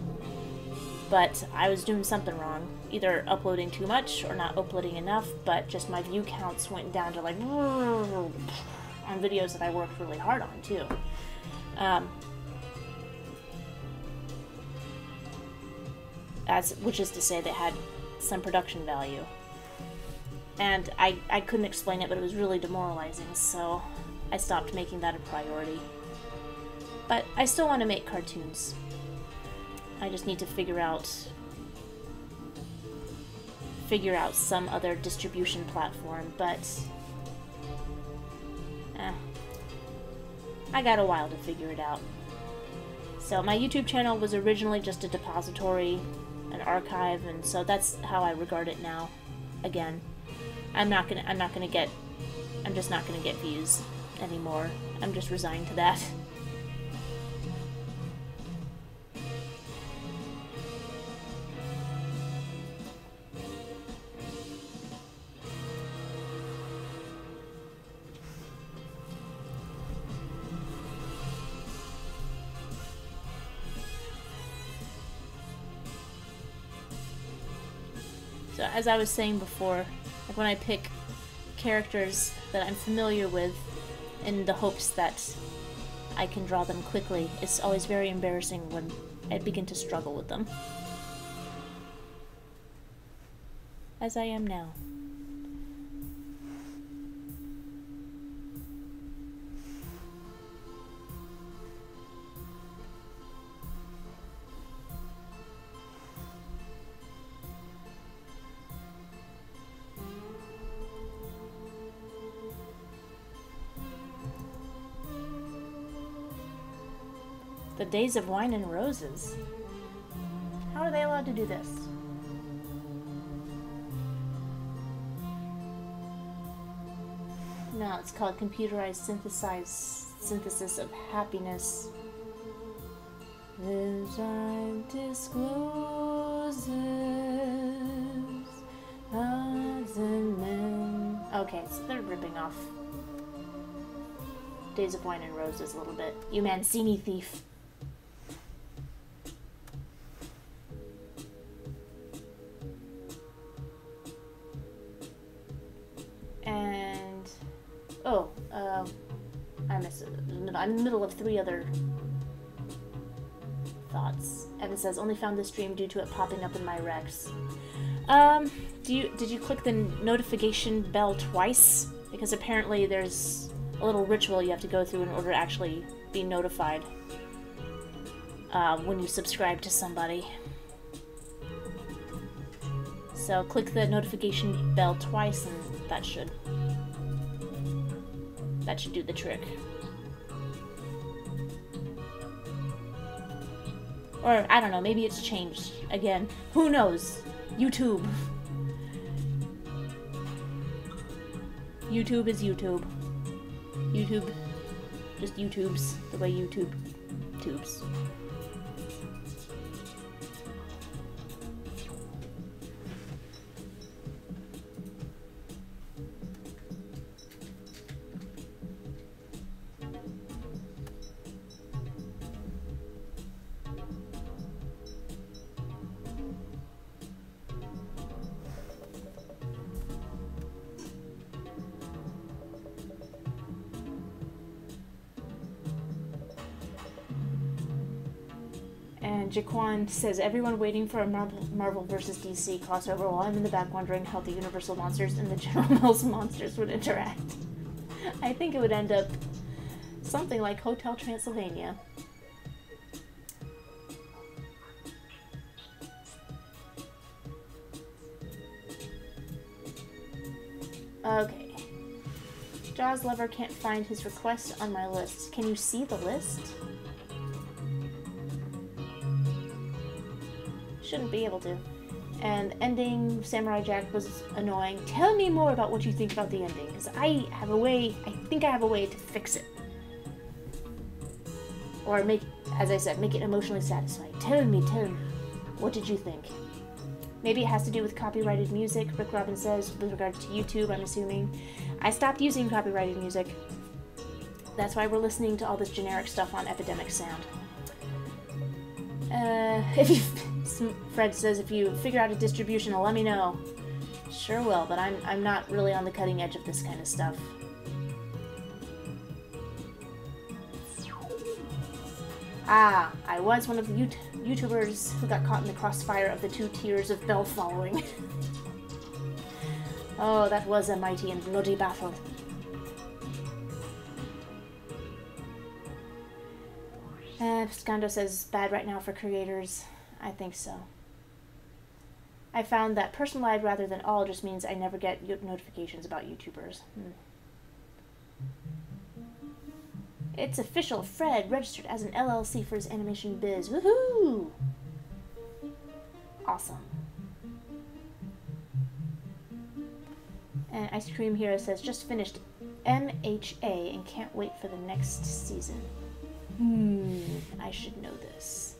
But I was doing something wrong. Either uploading too much or not uploading enough, but just my view counts went down to like on videos that I worked really hard on too. Um, as which is to say they had some production value. And I, I couldn't explain it, but it was really demoralizing, so I stopped making that a priority. But I still want to make cartoons. I just need to figure out figure out some other distribution platform, but eh, I got a while to figure it out. So my YouTube channel was originally just a depository, an archive, and so that's how I regard it now. Again, I'm not gonna I'm not gonna get I'm just not gonna get views anymore. I'm just resigned to that. as I was saying before, like when I pick characters that I'm familiar with in the hopes that I can draw them quickly, it's always very embarrassing when I begin to struggle with them. As I am now. The Days of Wine and Roses. How are they allowed to do this? No, it's called computerized synthesized synthesis of happiness. Design discloses odds and men. Okay, so they're ripping off Days of Wine and Roses a little bit. You Mancini thief. Oh, um, I missed it. I'm in the middle of three other thoughts. Evan says, only found this dream due to it popping up in my Rex. Um, do you did you click the notification bell twice? Because apparently there's a little ritual you have to go through in order to actually be notified uh, when you subscribe to somebody. So click the notification bell twice and that should that should do the trick. Or, I don't know, maybe it's changed again. Who knows? YouTube. YouTube is YouTube. YouTube just YouTubes the way YouTube tubes. Says, everyone waiting for a Marvel, Marvel vs. DC crossover while I'm in the back wondering how the Universal monsters and the General Mills monsters would interact. I think it would end up something like Hotel Transylvania. Okay. Jaws Lover can't find his request on my list. Can you see the list? Shouldn't be able to. And ending Samurai Jack was annoying. Tell me more about what you think about the ending, because I have a way, I think I have a way to fix it. Or make, as I said, make it emotionally satisfying. Tell me, tell me, what did you think? Maybe it has to do with copyrighted music, Rick Robin says, with regard to YouTube, I'm assuming. I stopped using copyrighted music. That's why we're listening to all this generic stuff on Epidemic Sound. Uh, if you, Fred says, if you figure out a distribution, let me know. Sure will, but I'm I'm not really on the cutting edge of this kind of stuff. Ah, I was one of the YouTubers who got caught in the crossfire of the two tiers of bell following. oh, that was a mighty and bloody battle. Uh, Scando says, bad right now for creators. I think so. I found that personalized rather than all just means I never get notifications about YouTubers. Hmm. It's official. Fred registered as an LLC for his animation biz. Woohoo! Awesome. And Ice Cream Hero says, just finished MHA and can't wait for the next season. Hmm, I should know this.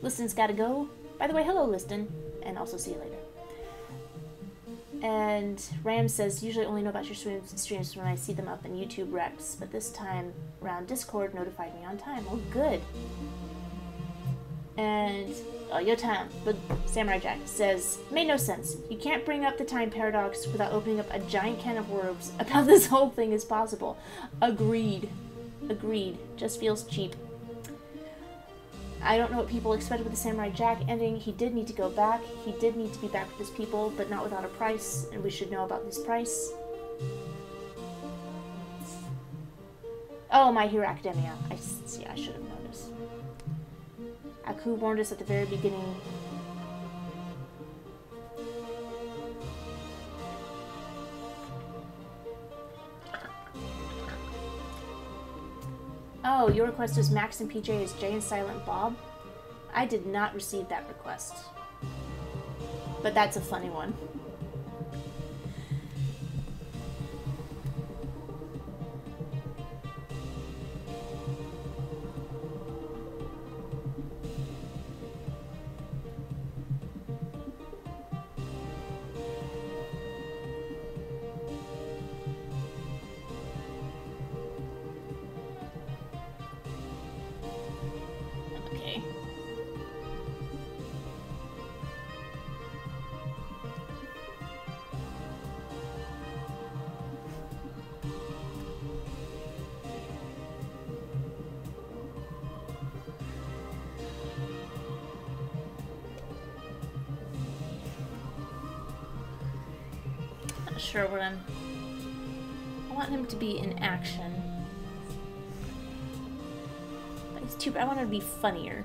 Liston's gotta go. By the way, hello, Liston. And also see you later. And Ram says, usually only know about your streams when I see them up in YouTube Recs, but this time around Discord notified me on time. Oh, good. And oh, your time, but Samurai Jack says, made no sense. You can't bring up the time paradox without opening up a giant can of worms about this whole thing is possible. Agreed. Agreed. Just feels cheap. I don't know what people expected with the Samurai Jack ending. He did need to go back. He did need to be back with his people, but not without a price, and we should know about this price. Oh, My Hero Academia. I see. I should have noticed. Aku warned us at the very beginning Oh, your request is Max and PJ as Jay and Silent Bob? I did not receive that request. But that's a funny one. Be funnier.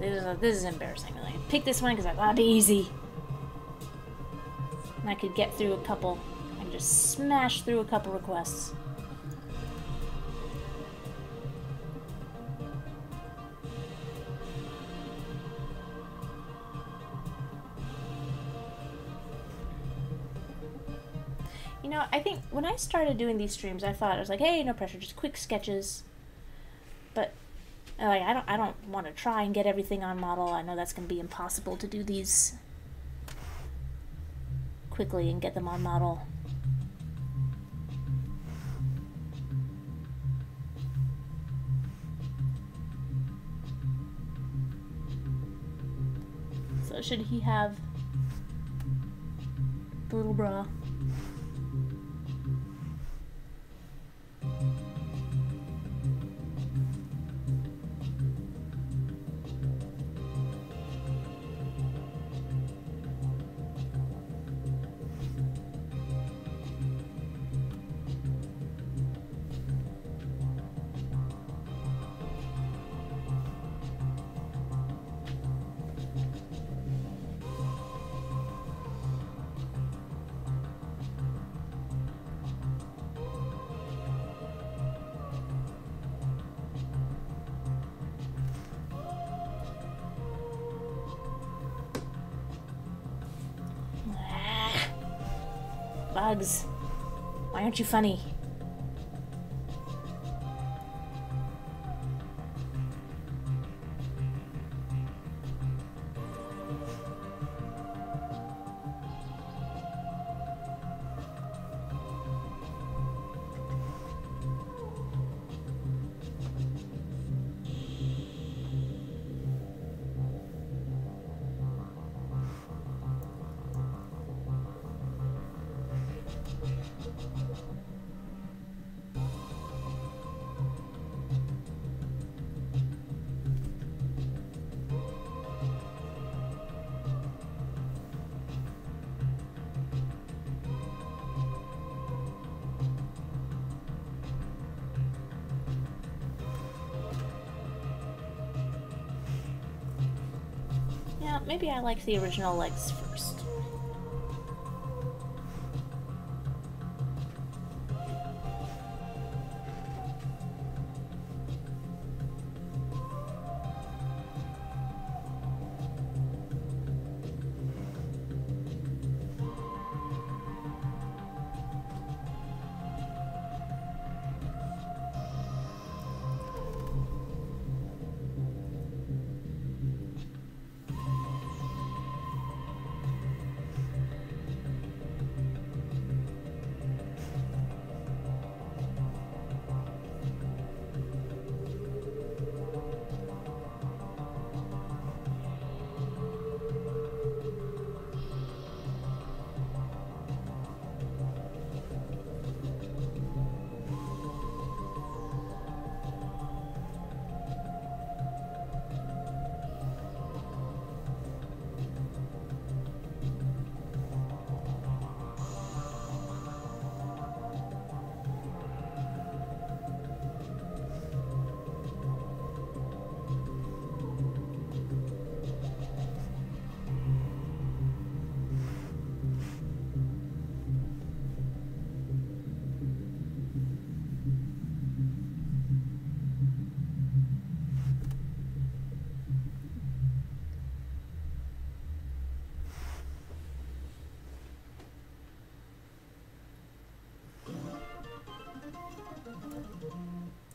This is, this is embarrassing. I picked this one because I thought it'd be easy. And I could get through a couple. I could just smash through a couple requests. Started doing these streams, I thought I was like, "Hey, no pressure, just quick sketches." But uh, like, I don't, I don't want to try and get everything on model. I know that's going to be impossible to do these quickly and get them on model. So should he have the little bra? Aren't you funny? Maybe I like the original legs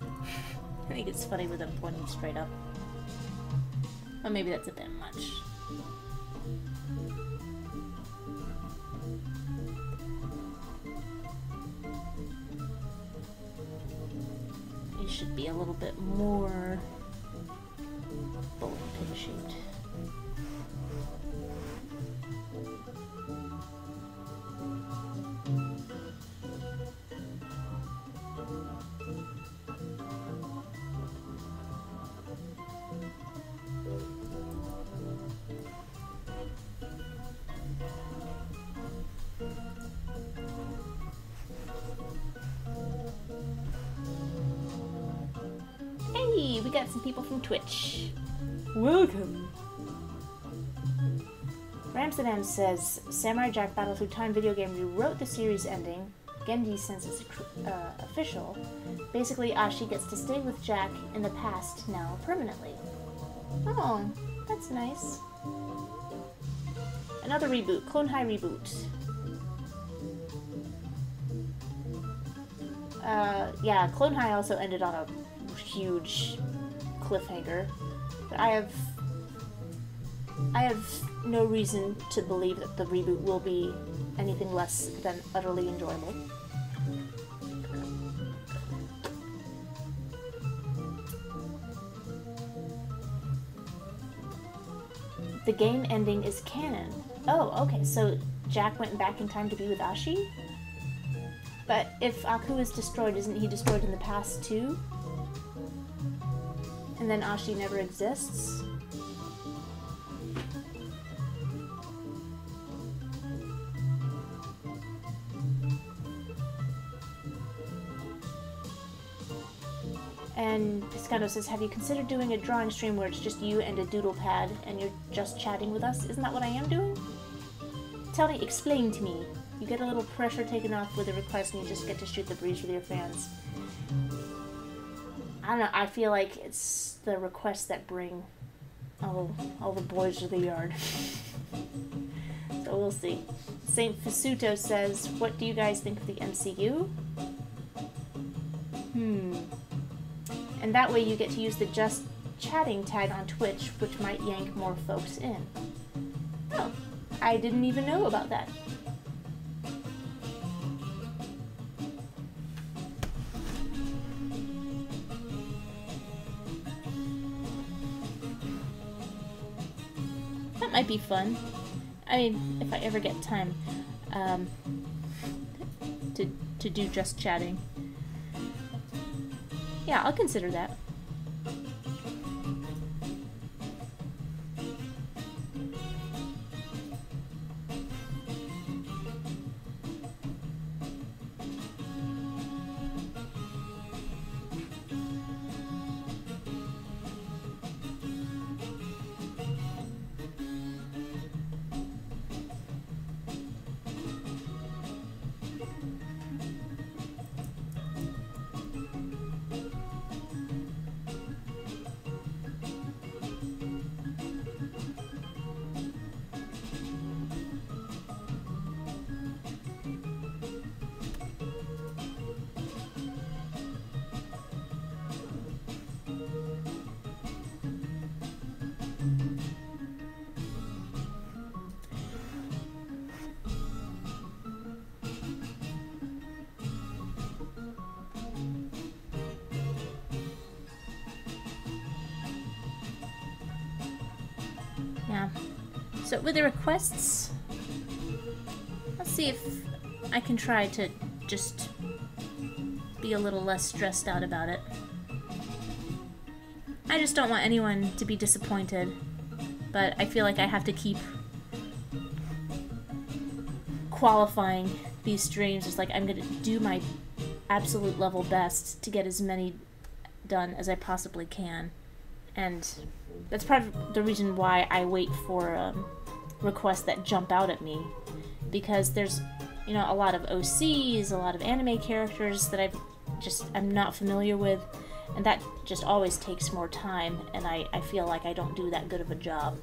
I think it's funny with them pointing straight up. Or maybe that's a bit much. It should be a little bit more got some people from Twitch. Welcome. Ramsterdam says Samurai Jack Battle Through Time video game rewrote the series ending. Genndy since it's uh, official. Basically, Ashi gets to stay with Jack in the past now permanently. Oh, that's nice. Another reboot, Clone High reboot. Uh, yeah, Clone High also ended on a huge cliffhanger. But I have I have no reason to believe that the reboot will be anything less than utterly enjoyable. The game ending is canon. Oh, okay, so Jack went back in time to be with Ashi? But if Aku is destroyed, isn't he destroyed in the past too? And then Ashi never exists? And Piscato says, Have you considered doing a drawing stream where it's just you and a doodle pad and you're just chatting with us? Isn't that what I am doing? Tell me, explain to me. You get a little pressure taken off with a request and you just get to shoot the breeze with your fans. I don't know, I feel like it's the requests that bring all, all the boys to the yard. so we'll see. St. Fasuto says, What do you guys think of the MCU? Hmm. And that way you get to use the just chatting tag on Twitch, which might yank more folks in. Oh, I didn't even know about that. Might be fun. I mean, if I ever get time um, to, to do just chatting. Yeah, I'll consider that. With the requests, let's see if I can try to just be a little less stressed out about it. I just don't want anyone to be disappointed, but I feel like I have to keep qualifying these streams. It's like I'm gonna do my absolute level best to get as many done as I possibly can, and that's part of the reason why I wait for um, requests that jump out at me, because there's, you know, a lot of OCs, a lot of anime characters that I've just I'm not familiar with, and that just always takes more time, and I, I feel like I don't do that good of a job.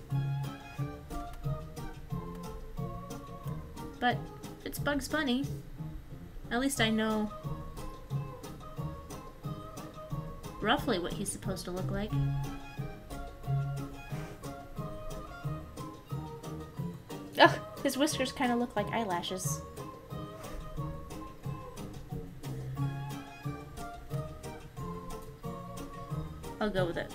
But it's Bugs Bunny. At least I know roughly what he's supposed to look like. His whiskers kind of look like eyelashes. I'll go with it.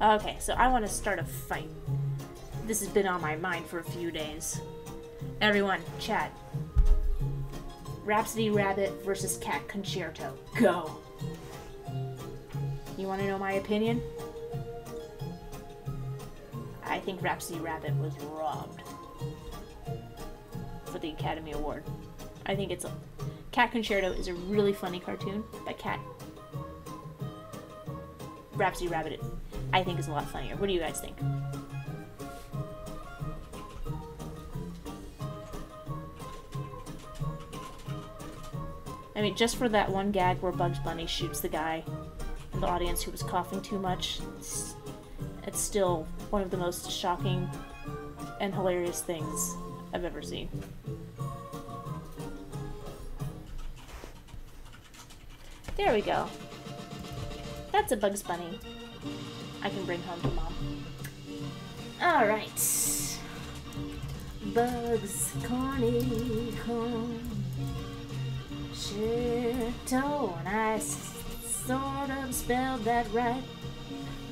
Okay, so I want to start a fight. This has been on my mind for a few days. Everyone, chat. Rhapsody Rabbit versus Cat Concerto. Go! You want to know my opinion? I think Rhapsody Rabbit was robbed for the Academy Award. I think it's a Cat Concerto is a really funny cartoon, but Cat Rhapsody Rabbit I think is a lot funnier. What do you guys think? I mean, just for that one gag where Bugs Bunny shoots the guy in the audience who was coughing too much, it's, it's still one of the most shocking and hilarious things I've ever seen. There we go. That's a Bugs Bunny I can bring home to mom. Alright. Bugs Corny Corn. Shitone. I s- sort of spelled that right.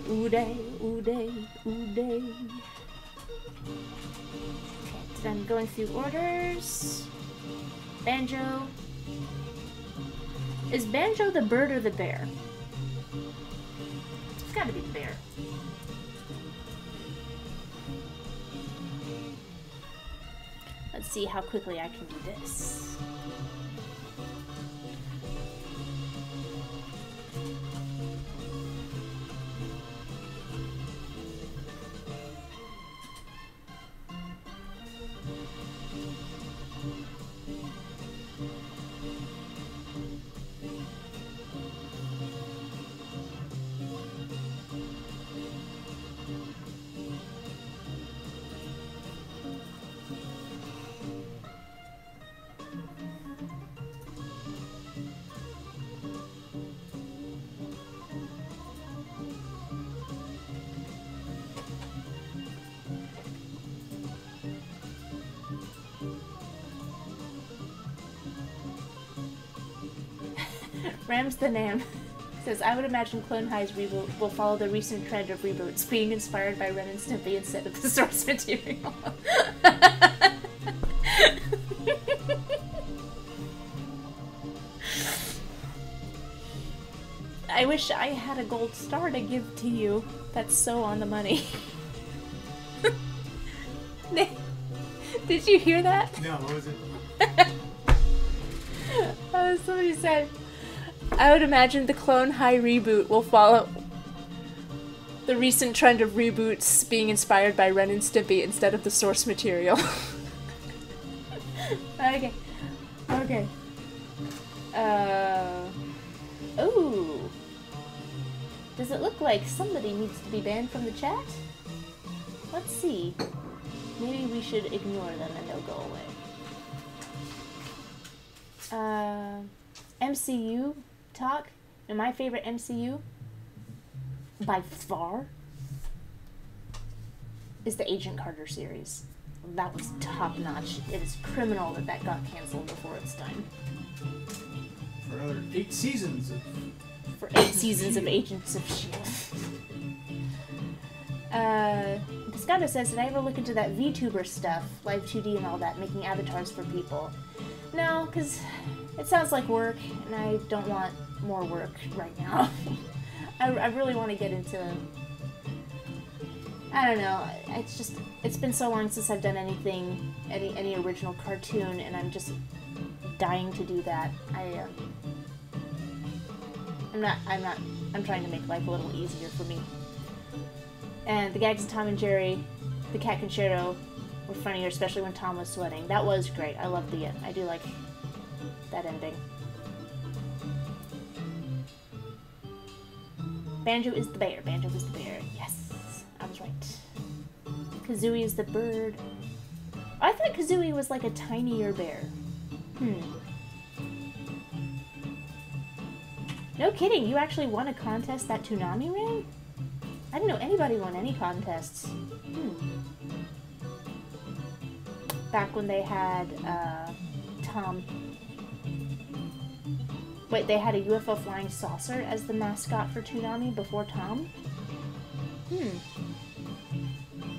Uday, Uday, Uday. Okay, I'm going through orders. Banjo. Is Banjo the bird or the bear? It's gotta be the bear. Let's see how quickly I can do this. Rams the Nam says, I would imagine Clone High's reboot will follow the recent trend of reboots, being inspired by Ren and Stimpy instead of the source material. I wish I had a gold star to give to you. That's so on the money. Did you hear that? No, what was it? Uh, somebody said, I would imagine the Clone High reboot will follow the recent trend of reboots being inspired by Ren and Stimpy instead of the source material. okay. Okay. Uh. Ooh. Does it look like somebody needs to be banned from the chat? Let's see. Maybe we should ignore them and they'll go away. Uh, MCU talk. And my favorite MCU, by far, is the Agent Carter series. That was top notch. It is criminal that that got canceled before its time. For another eight seasons of For eight seasons of Agents of S.H.I.E.L.D. Uh, Piscato says, Did I ever look into that VTuber stuff, live 2D and all that, making avatars for people? No, because it sounds like work, and I don't want more work right now. I, I really want to get into. I don't know. It's just it's been so long since I've done anything, any any original cartoon, and I'm just dying to do that. I um, I'm not. I'm not. I'm trying to make life a little easier for me. And the gags of Tom and Jerry, the Cat Concerto, were funnier, especially when Tom was sweating. That was great. I love the end. I do like that ending. Banjo is the bear. Banjo is the bear. Yes, I was right. Kazooie is the bird. I thought Kazooie was like a tinier bear. Hmm. No kidding, you actually won a contest that Toonami ran? I didn't know anybody won any contests. Hmm. Back when they had uh, Tom. Wait, they had a UFO flying saucer as the mascot for Toonami before Tom? Hmm.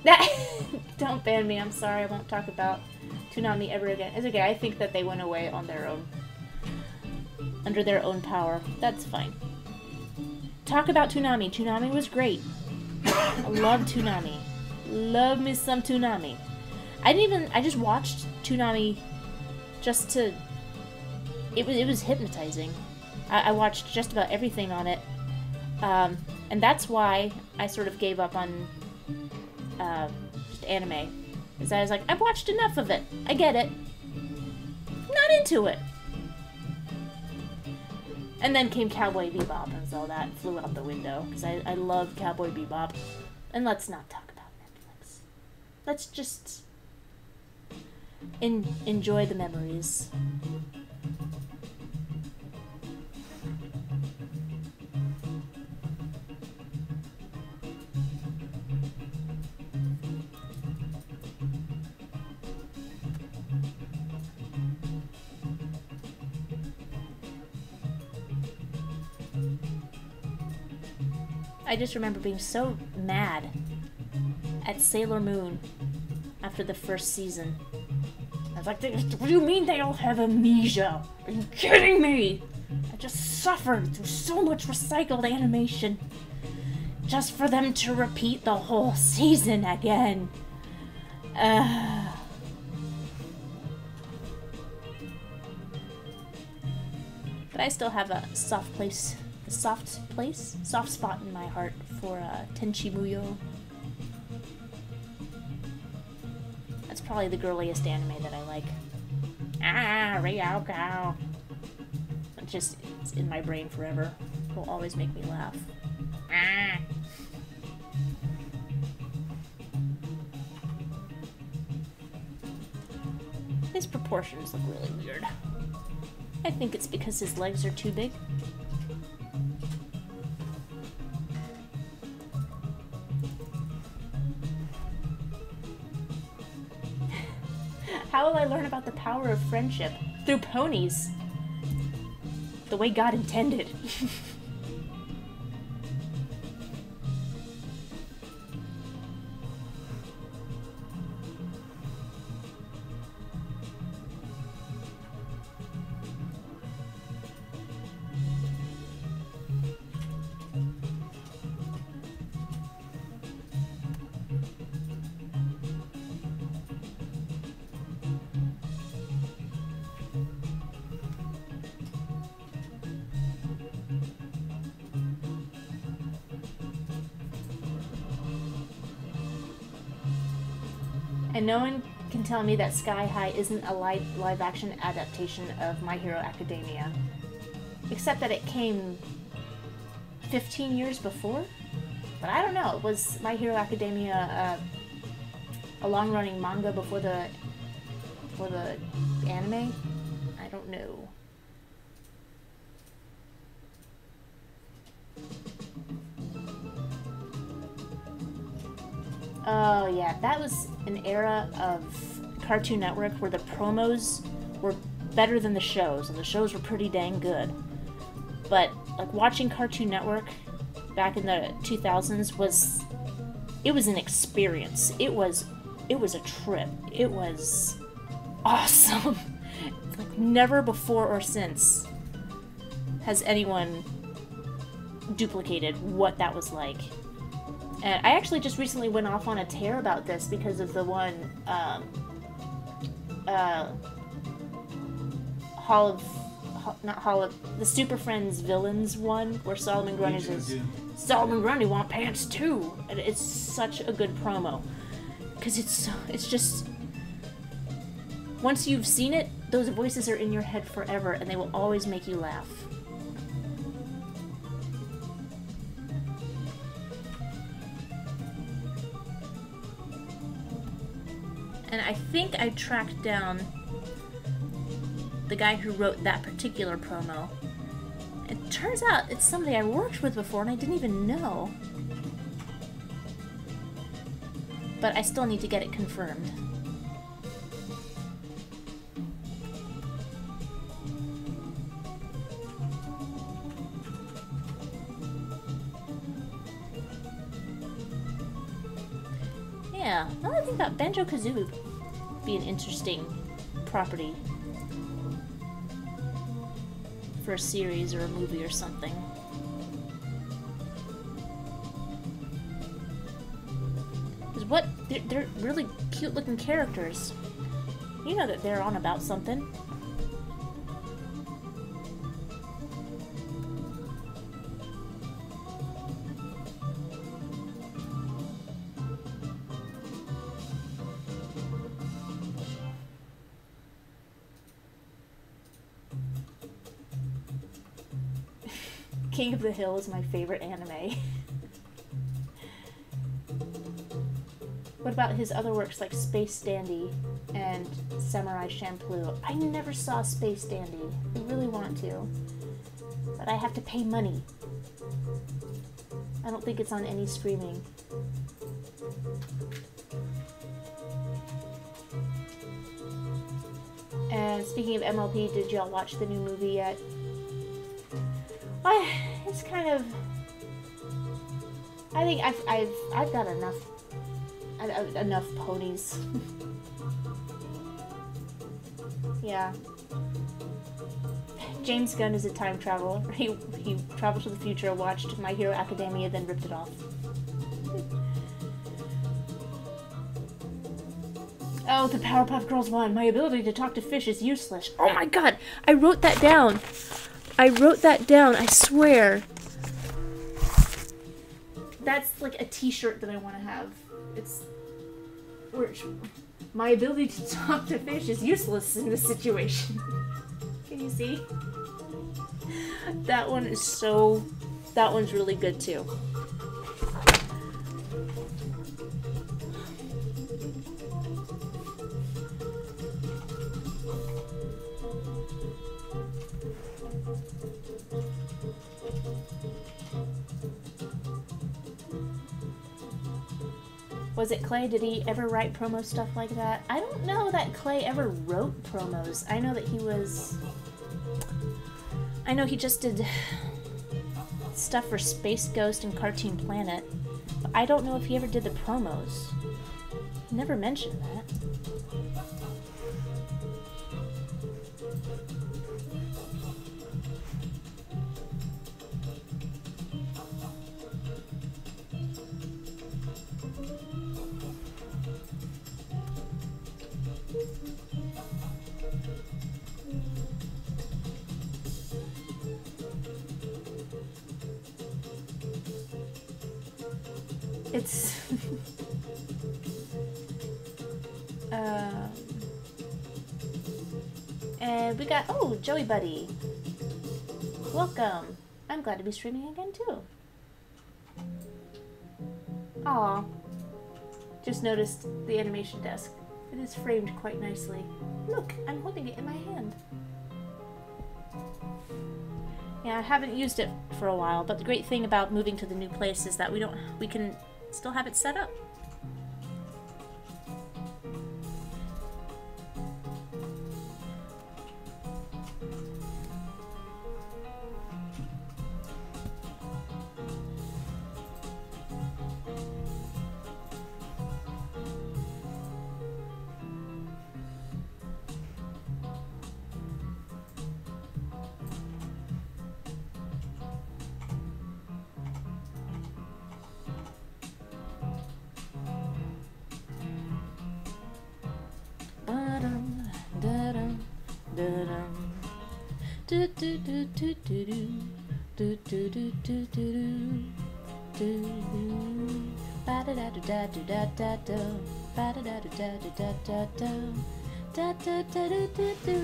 That don't ban me. I'm sorry. I won't talk about Toonami ever again. It's okay. I think that they went away on their own, under their own power. That's fine. Talk about Toonami. Toonami was great. I love Toonami. love me some Toonami. I didn't even. I just watched Toonami just to. It was it was hypnotizing. I, I watched just about everything on it, um, and that's why I sort of gave up on uh, just anime. Is I was like, I've watched enough of it. I get it. Not into it. And then came Cowboy Bebop, and so that flew out the window because I, I love Cowboy Bebop. And let's not talk about Netflix. Let's just in, enjoy the memories. I just remember being so mad at Sailor Moon after the first season. I like, what do you mean they all have amnesia? Are you kidding me? I just suffered through so much recycled animation just for them to repeat the whole season again. Uh... But I still have a soft place a soft place, soft spot in my heart for uh, Tenchi Muyo. Probably the girliest anime that I like. Ah, Ryoko. It just it's in my brain forever. Will always make me laugh. Ah. His proportions look really weird. I think it's because his legs are too big. Will I learn about the power of friendship? Through ponies. The way God intended. no one can tell me that Sky High isn't a live, live action adaptation of My Hero Academia. Except that it came 15 years before? But I don't know. Was My Hero Academia a long running manga before the before the anime? I don't know. Cartoon Network where the promos were better than the shows, and the shows were pretty dang good. But like watching Cartoon Network back in the 2000s was it was an experience. It was it was a trip. It was awesome. like never before or since has anyone duplicated what that was like. And I actually just recently went off on a tear about this because of the one um, uh, Hall of not Hall of the Super Friends villains one where Solomon Grundy says Solomon Grundy want pants too, and it's such a good promo. Because it's it's just once you've seen it, those voices are in your head forever, and they will always make you laugh. And I think I tracked down the guy who wrote that particular promo. It turns out it's somebody I worked with before and I didn't even know. But I still need to get it confirmed. Yeah, another thing about Banjo Kazooie be an interesting property for a series or a movie or something. Because what? They're, they're really cute looking characters. You know that they're on about something. Of the Hill is my favorite anime. what about his other works like Space Dandy and Samurai Champloo? I never saw Space Dandy. I really want to. But I have to pay money. I don't think it's on any streaming. And speaking of MLP, did y'all watch the new movie yet? I, it's kind of. I think I've I've I've got enough enough ponies. yeah. James Gunn is a time traveler. He he traveled to the future, watched My Hero Academia, then ripped it off. Oh, the Powerpuff Girls one. My ability to talk to fish is useless. Oh my god, I wrote that down. I wrote that down, I swear. That's like a t-shirt that I want to have. It's... Which, my ability to talk to fish is useless in this situation. Can you see? That one is so... That one's really good too. Was it Clay? Did he ever write promo stuff like that? I don't know that Clay ever wrote promos. I know that he was... I know he just did stuff for Space Ghost and Cartoon Planet. But I don't know if he ever did the promos. Never mentioned that. Joey Buddy. Welcome. I'm glad to be streaming again, too. Aw. Just noticed the animation desk. It is framed quite nicely. Look, I'm holding it in my hand. Yeah, I haven't used it for a while, but the great thing about moving to the new place is that we don't we can still have it set up. Do, do, do, do, do, do. Do, do, do, do, do, do. Do, do. Ba-da-da-da-da-da-da-da. Ba-da-da-da-da-da-da-da. Da-da-da-da-da-do.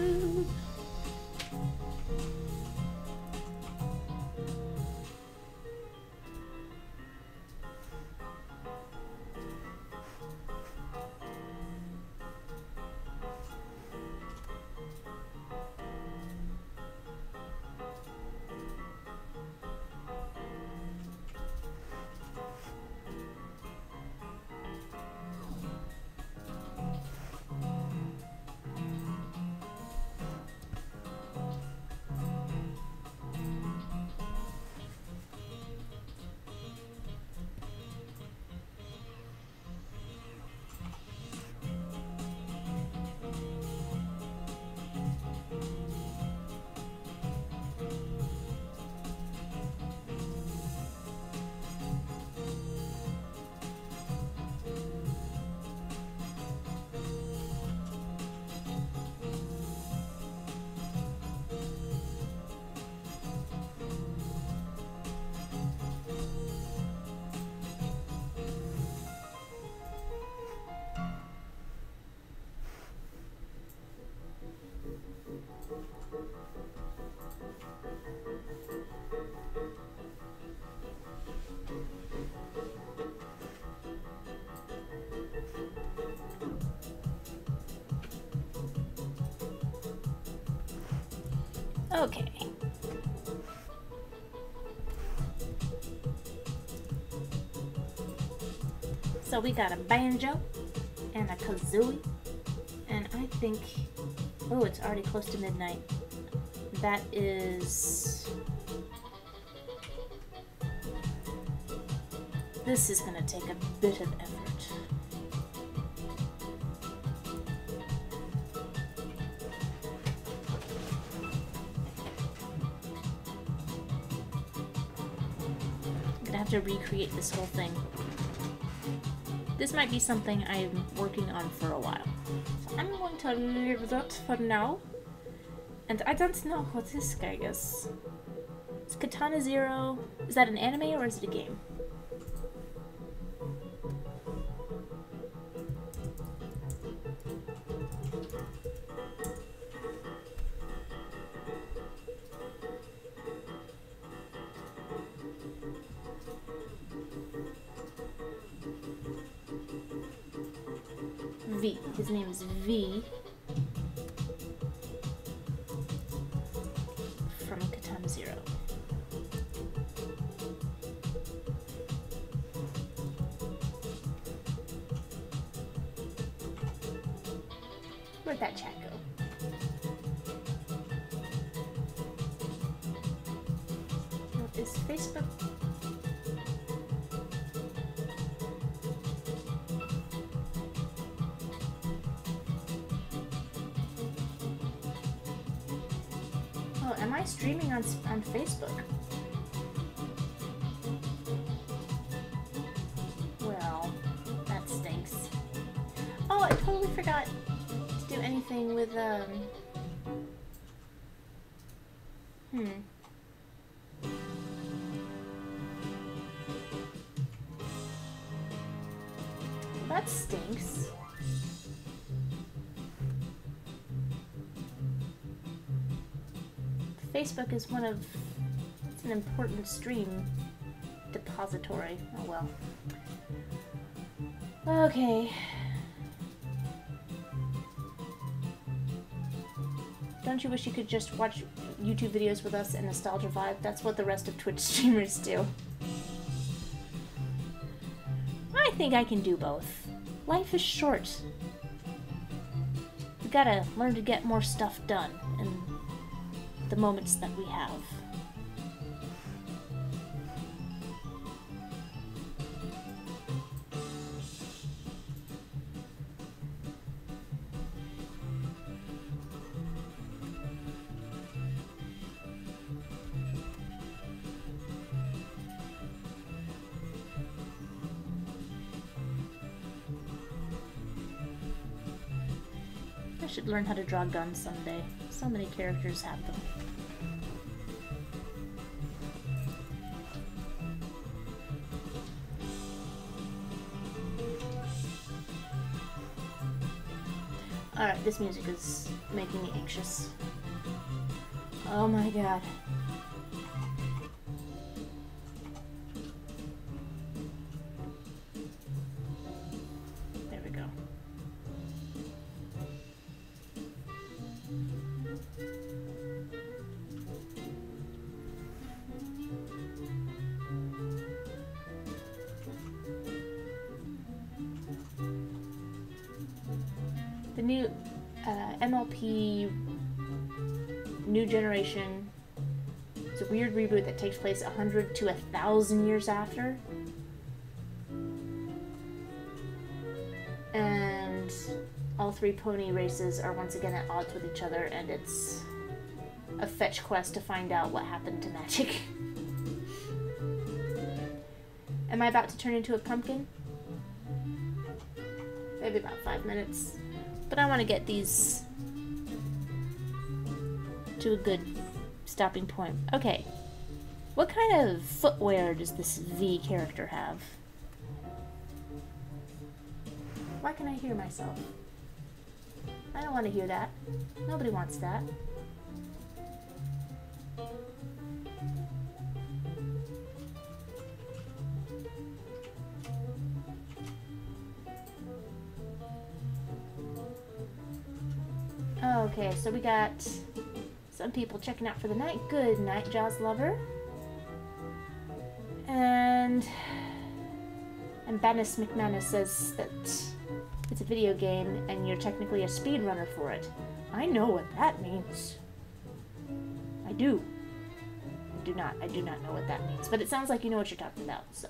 Okay. So we got a banjo and a kazooie. And I think. Oh, it's already close to midnight. That is. This is gonna take a bit of effort. To recreate this whole thing. This might be something I'm working on for a while. So I'm going to leave that for now. And I don't know what this guy is. Is Katana Zero... Is that an anime or is it a game? Facebook is one of it's an important stream depository. Oh well. Okay. Don't you wish you could just watch YouTube videos with us and nostalgia vibe? That's what the rest of Twitch streamers do. I think I can do both. Life is short. We gotta learn to get more stuff done the moments that we have. I should learn how to draw guns someday. So many characters have them. This music is making me anxious. Oh my god. Place a hundred to a thousand years after. And all three pony races are once again at odds with each other, and it's a fetch quest to find out what happened to magic. Am I about to turn into a pumpkin? Maybe about five minutes. But I want to get these to a good stopping point. Okay. What kind of footwear does this V character have? Why can I hear myself? I don't want to hear that. Nobody wants that. Okay, so we got. Some people checking out for the night. Good night, Jaws lover. And and Bannis McManus says that it's a video game and you're technically a speedrunner for it. I know what that means. I do. I do not. I do not know what that means. But it sounds like you know what you're talking about, so.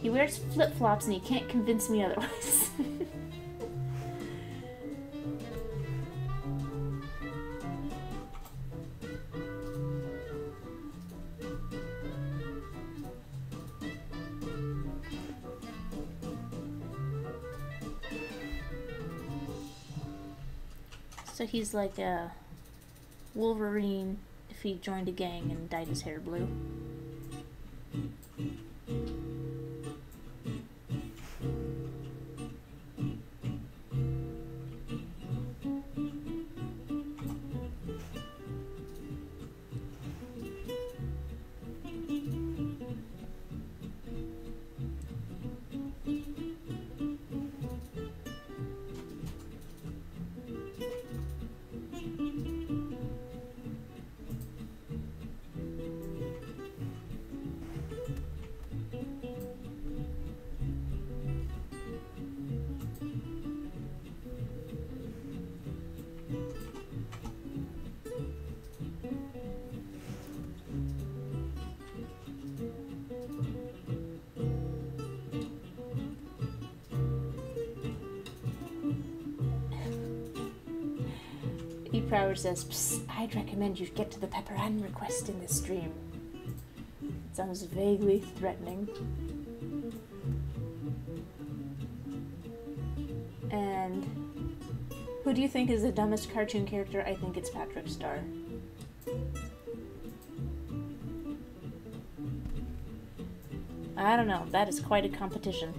He wears flip flops and he can't convince me otherwise. so he's like a Wolverine if he joined a gang and dyed his hair blue. Says, Psst, I'd recommend you get to the Pepper Ann request in this stream. It sounds vaguely threatening. And who do you think is the dumbest cartoon character? I think it's Patrick Star. I don't know. That is quite a competition.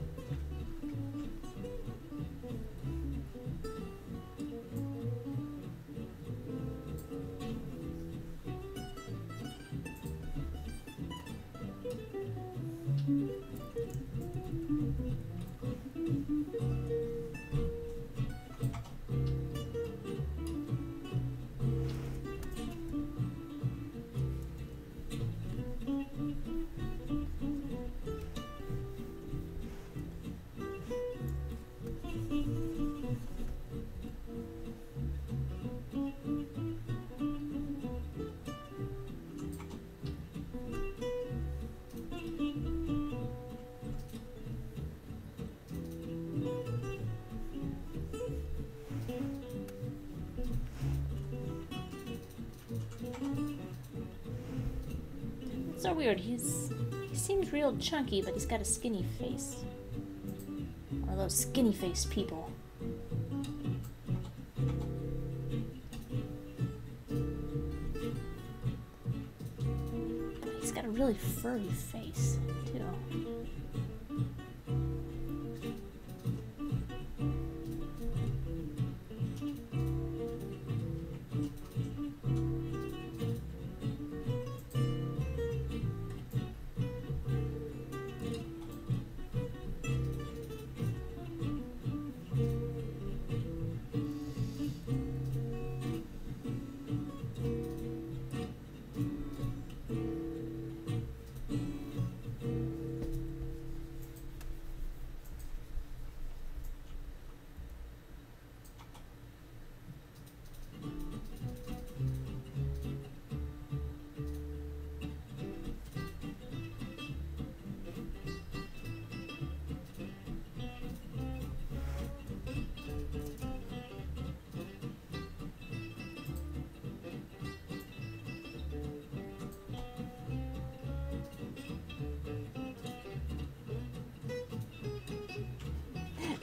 Weird. He's he seems real chunky, but he's got a skinny face. One of those skinny faced people. But he's got a really furry face, too.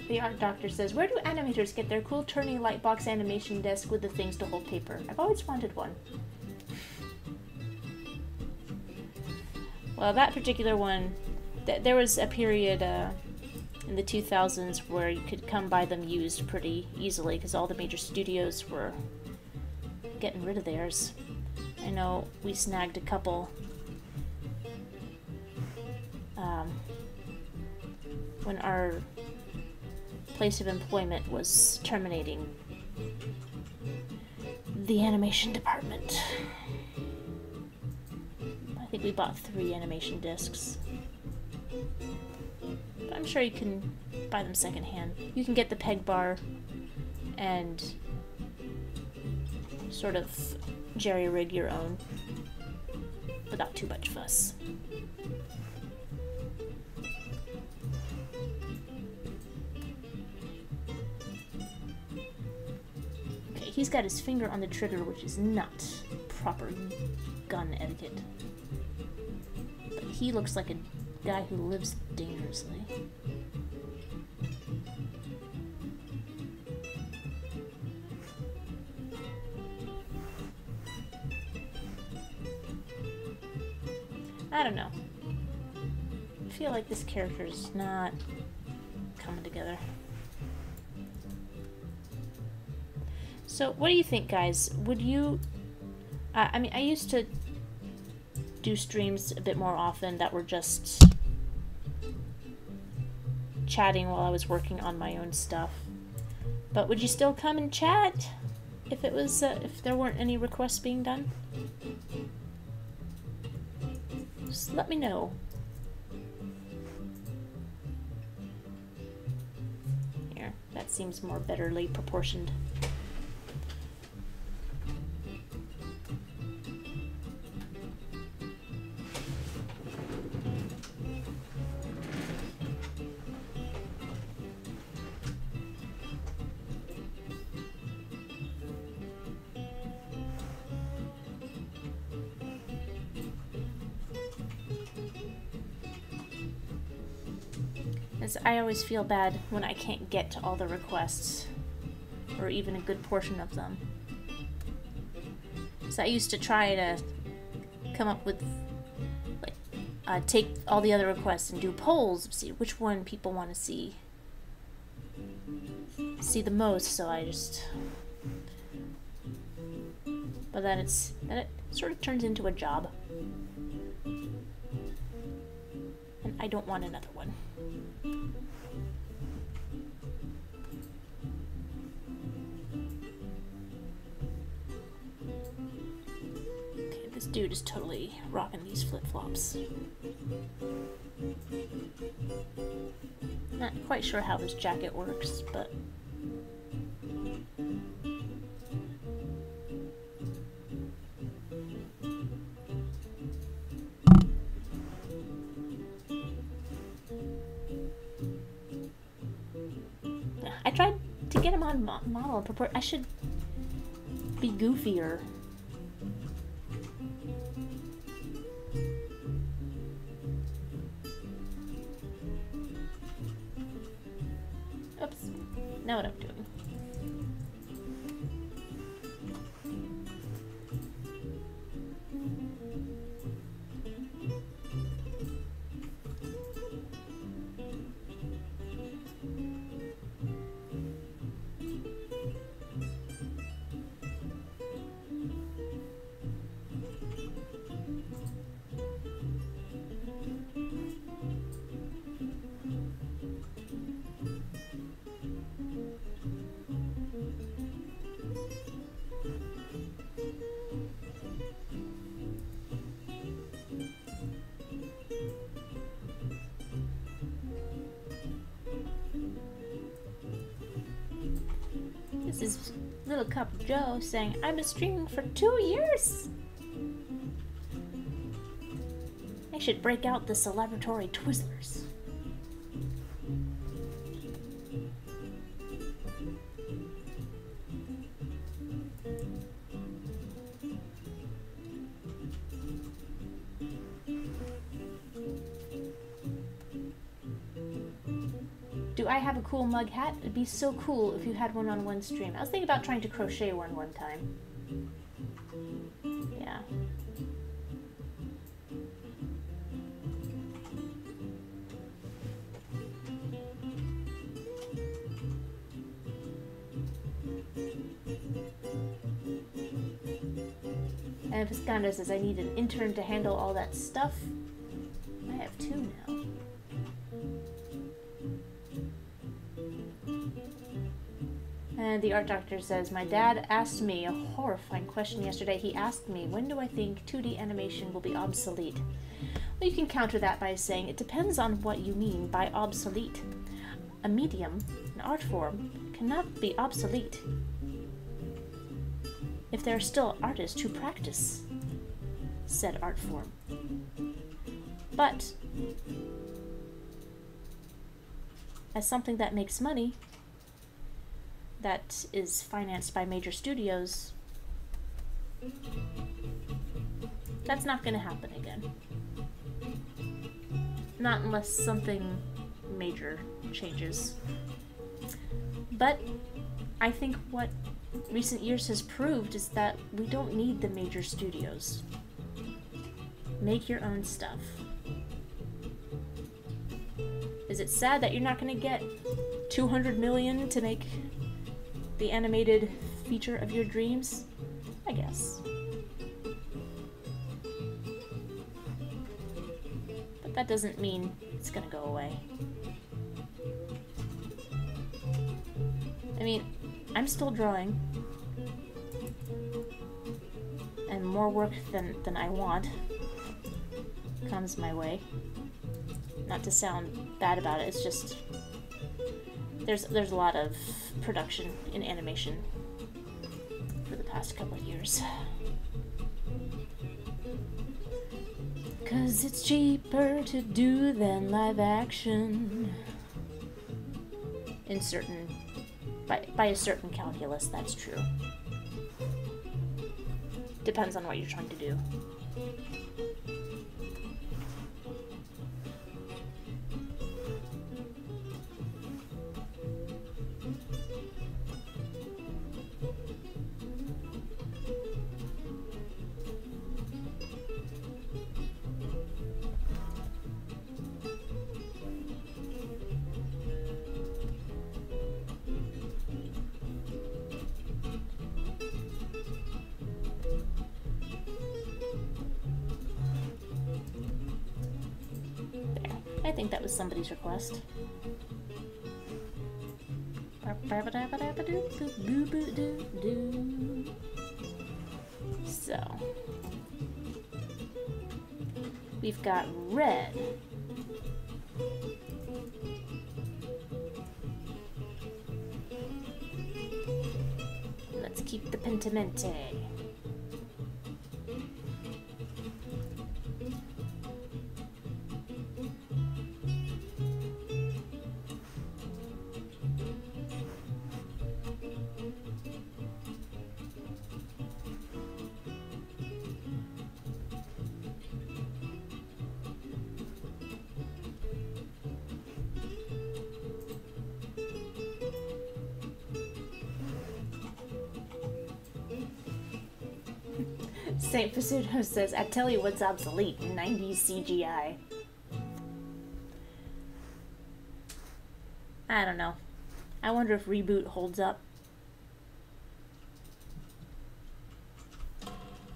The art doctor says, Where do animators get their cool turning lightbox animation desk with the things to hold paper? I've always wanted one. Well, that particular one, th- there was a period uh, in the 2000s where you could come by them used pretty easily because all the major studios were getting rid of theirs. I know we snagged a couple place of employment was terminating the animation department. I think we bought three animation discs. But I'm sure you can buy them secondhand. You can get the peg bar and sort of jerry rig your own without too much fuss. His finger on the trigger, which is not proper gun etiquette. But he looks like a guy who lives dangerously. I don't know. I feel like this character is not coming together. So, what do you think, guys? Would you. Uh, I mean, I used to do streams a bit more often that were just chatting while I was working on my own stuff. But would you still come and chat if it was uh, if there weren't any requests being done? Just let me know. Here, that seems more betterly proportioned. Always feel bad when I can't get to all the requests, or even a good portion of them. So I used to try to come up with, like, uh, take all the other requests and do polls, see which one people want to see, see the most. So I just, but then it's then it sort of turns into a job, and I don't want another one. This dude is totally rocking these flip-flops. Not quite sure how this jacket works, but I tried to get him on model. I should be goofier. Oops. Know what I'm doing. Little Cup of Joe saying, I've been streaming for two years. I should break out the celebratory Twizzlers. Mug hat? It'd be so cool if you had one on one stream. I was thinking about trying to crochet one one time. Yeah. And Piscanda says I need an intern to handle all that stuff. The art doctor says, My dad asked me a horrifying question yesterday. He asked me, When do I think 2D animation will be obsolete? Well, you can counter that by saying it depends on what you mean by obsolete. A medium, an art form, cannot be obsolete if there are still artists who practice said art form. But as something that makes money, that is financed by major studios, that's not going to happen again. Not unless something major changes. But I think what recent years has proved is that we don't need the major studios. Make your own stuff. Is it sad that you're not going to get 200 million to make the animated feature of your dreams? I guess. But that doesn't mean it's to go away. I mean, I'm still drawing. And more work than, than I want comes my way. Not to sound bad about it, it's just there's there's a lot of production in animation for the past couple of years. Cause it's cheaper to do than live action. In certain by by a certain calculus, that's true. Depends on what you're trying to do. So, we've got red. Let's keep the pentimento. St. Pseudo says, I tell you what's obsolete 90s CGI. I don't know. I wonder if Reboot holds up.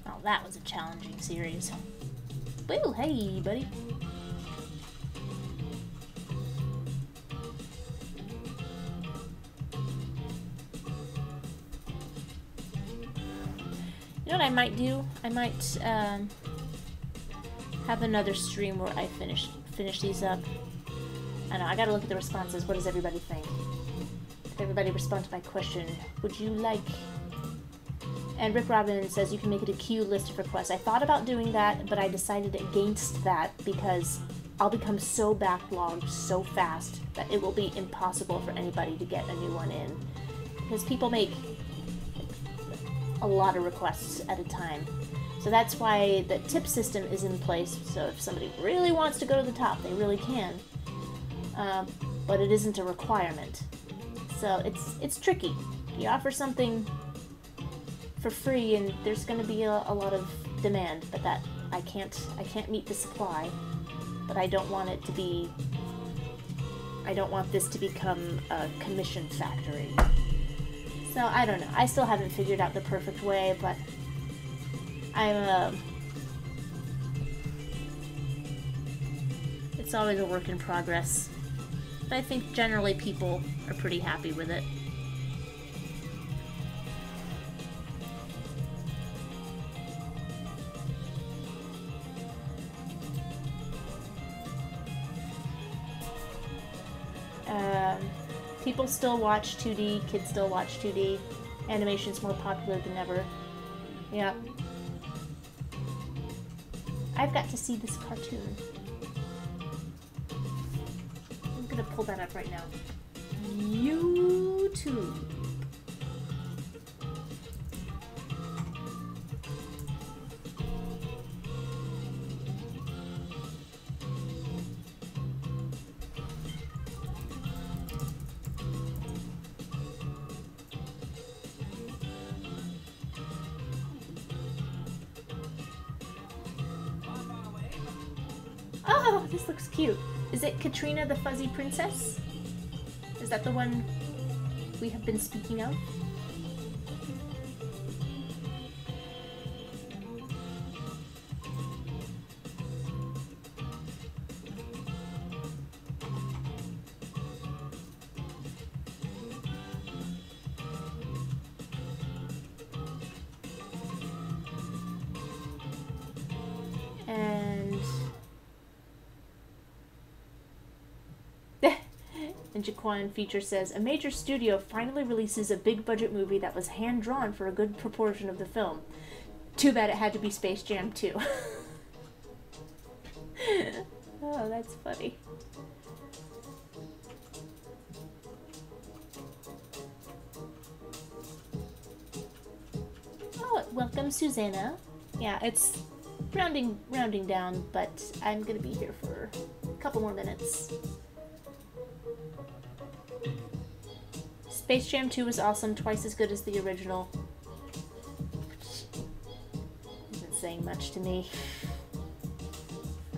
Oh, that was a challenging series. Boo, hey, buddy. I might um, have another stream where I finish finish these up. I know, I gotta look at the responses. What does everybody think? If everybody respond to my question, would you like... And Rick Robin says you can make it a queue list of requests. I thought about doing that, but I decided against that because I'll become so backlogged so fast that it will be impossible for anybody to get a new one in. Because people make a lot of requests at a time. So that's why the tip system is in place. So if somebody really wants to go to the top, they really can. Um, but it isn't a requirement. So it's it's tricky. You offer something for free, and there's going to be a, a lot of demand, but that I can't I can't meet the supply. But I don't want it to be. I don't want this to become a commission factory. So I don't know. I still haven't figured out the perfect way, but I'm a... It's always a work in progress. But I think generally people are pretty happy with it. Um, people still watch 2D, kids still watch 2D. Animation's more popular than ever. Yeah. I've got to see this cartoon. I'm gonna pull that up right now. YouTube. Katrina the Fuzzy Princess? Is that the one we have been speaking of? Jaquan feature says a major studio finally releases a big budget movie that was hand drawn for a good proportion of the film. Too bad it had to be Space Jam 2. oh, that's funny. Oh, welcome Susanna. Yeah, it's rounding rounding down, but I'm gonna be here for a couple more minutes. Space Jam 2 was awesome, twice as good as the original. Isn't saying much to me.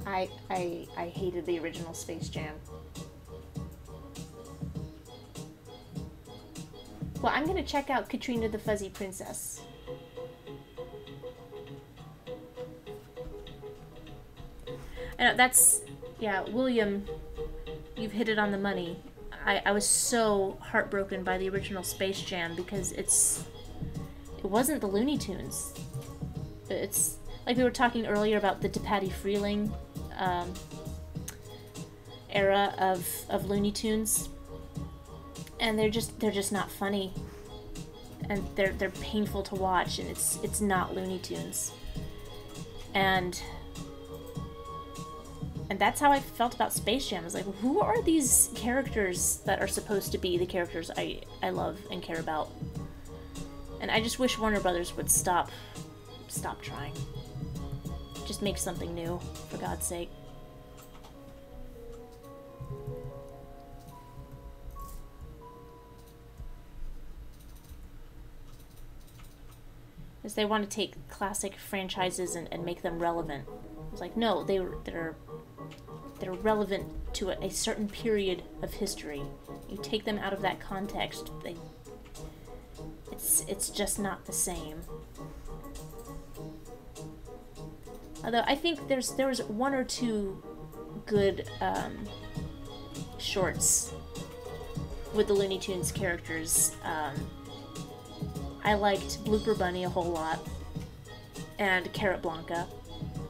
I I I hated the original Space Jam. Well, I'm gonna check out Katrina the Fuzzy Princess. I know that's yeah, William. You've hit it on the money. I, I was so heartbroken by the original Space Jam because it's it wasn't the Looney Tunes. It's like we were talking earlier about the DePatie Freleng um, era of of Looney Tunes, and they're just they're just not funny, and they're they're painful to watch, and it's it's not Looney Tunes, and and that's how I felt about Space Jam. I was like, who are these characters that are supposed to be the characters I, I love and care about? And I just wish Warner Brothers would stop stop trying. Just make something new, for God's sake. Is they want to take classic franchises and, and make them relevant. It's like no, they they're they're relevant to a, a, certain period of history. You take them out of that context, they it's it's just not the same. Although I think there's there was one or two good um, shorts with the Looney Tunes characters. Um, I liked Blooper Bunny a whole lot, and Carrotblanca.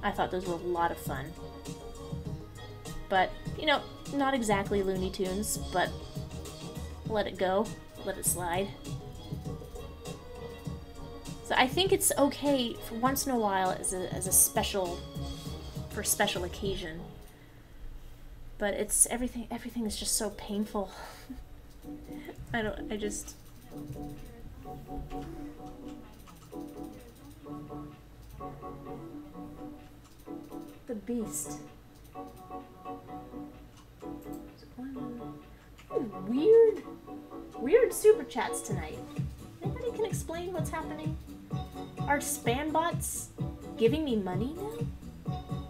I thought those were a lot of fun. But, you know, not exactly Looney Tunes, but let it go, let it slide. So I think it's okay for once in a while as a, as a special, for special occasion. But it's everything, everything is just so painful. I don't, I just... The Beast. Weird, weird super chats tonight. Anybody can explain what's happening? Are spam bots giving me money now?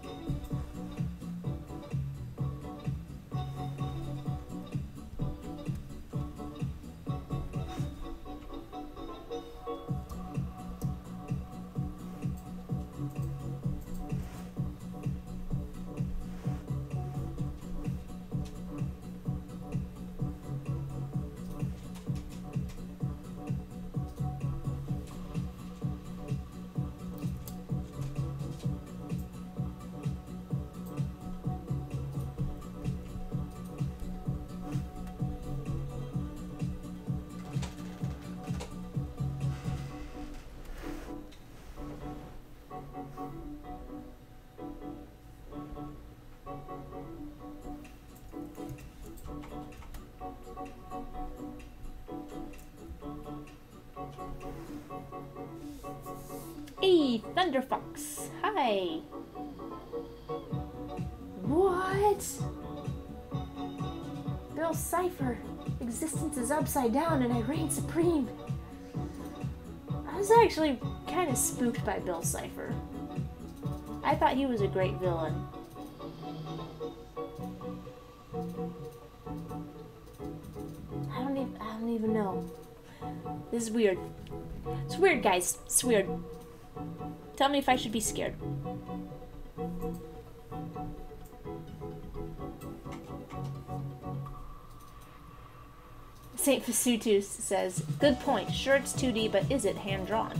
Cipher. Existence is upside down and I reign supreme. I was actually kind of spooked by Bill Cipher. I thought he was a great villain. I don't even I don't even know. This is weird. It's weird, guys. It's weird. Tell me if I should be scared. St. Fasutus says, Good point. Sure, it's 2D, but is it hand drawn?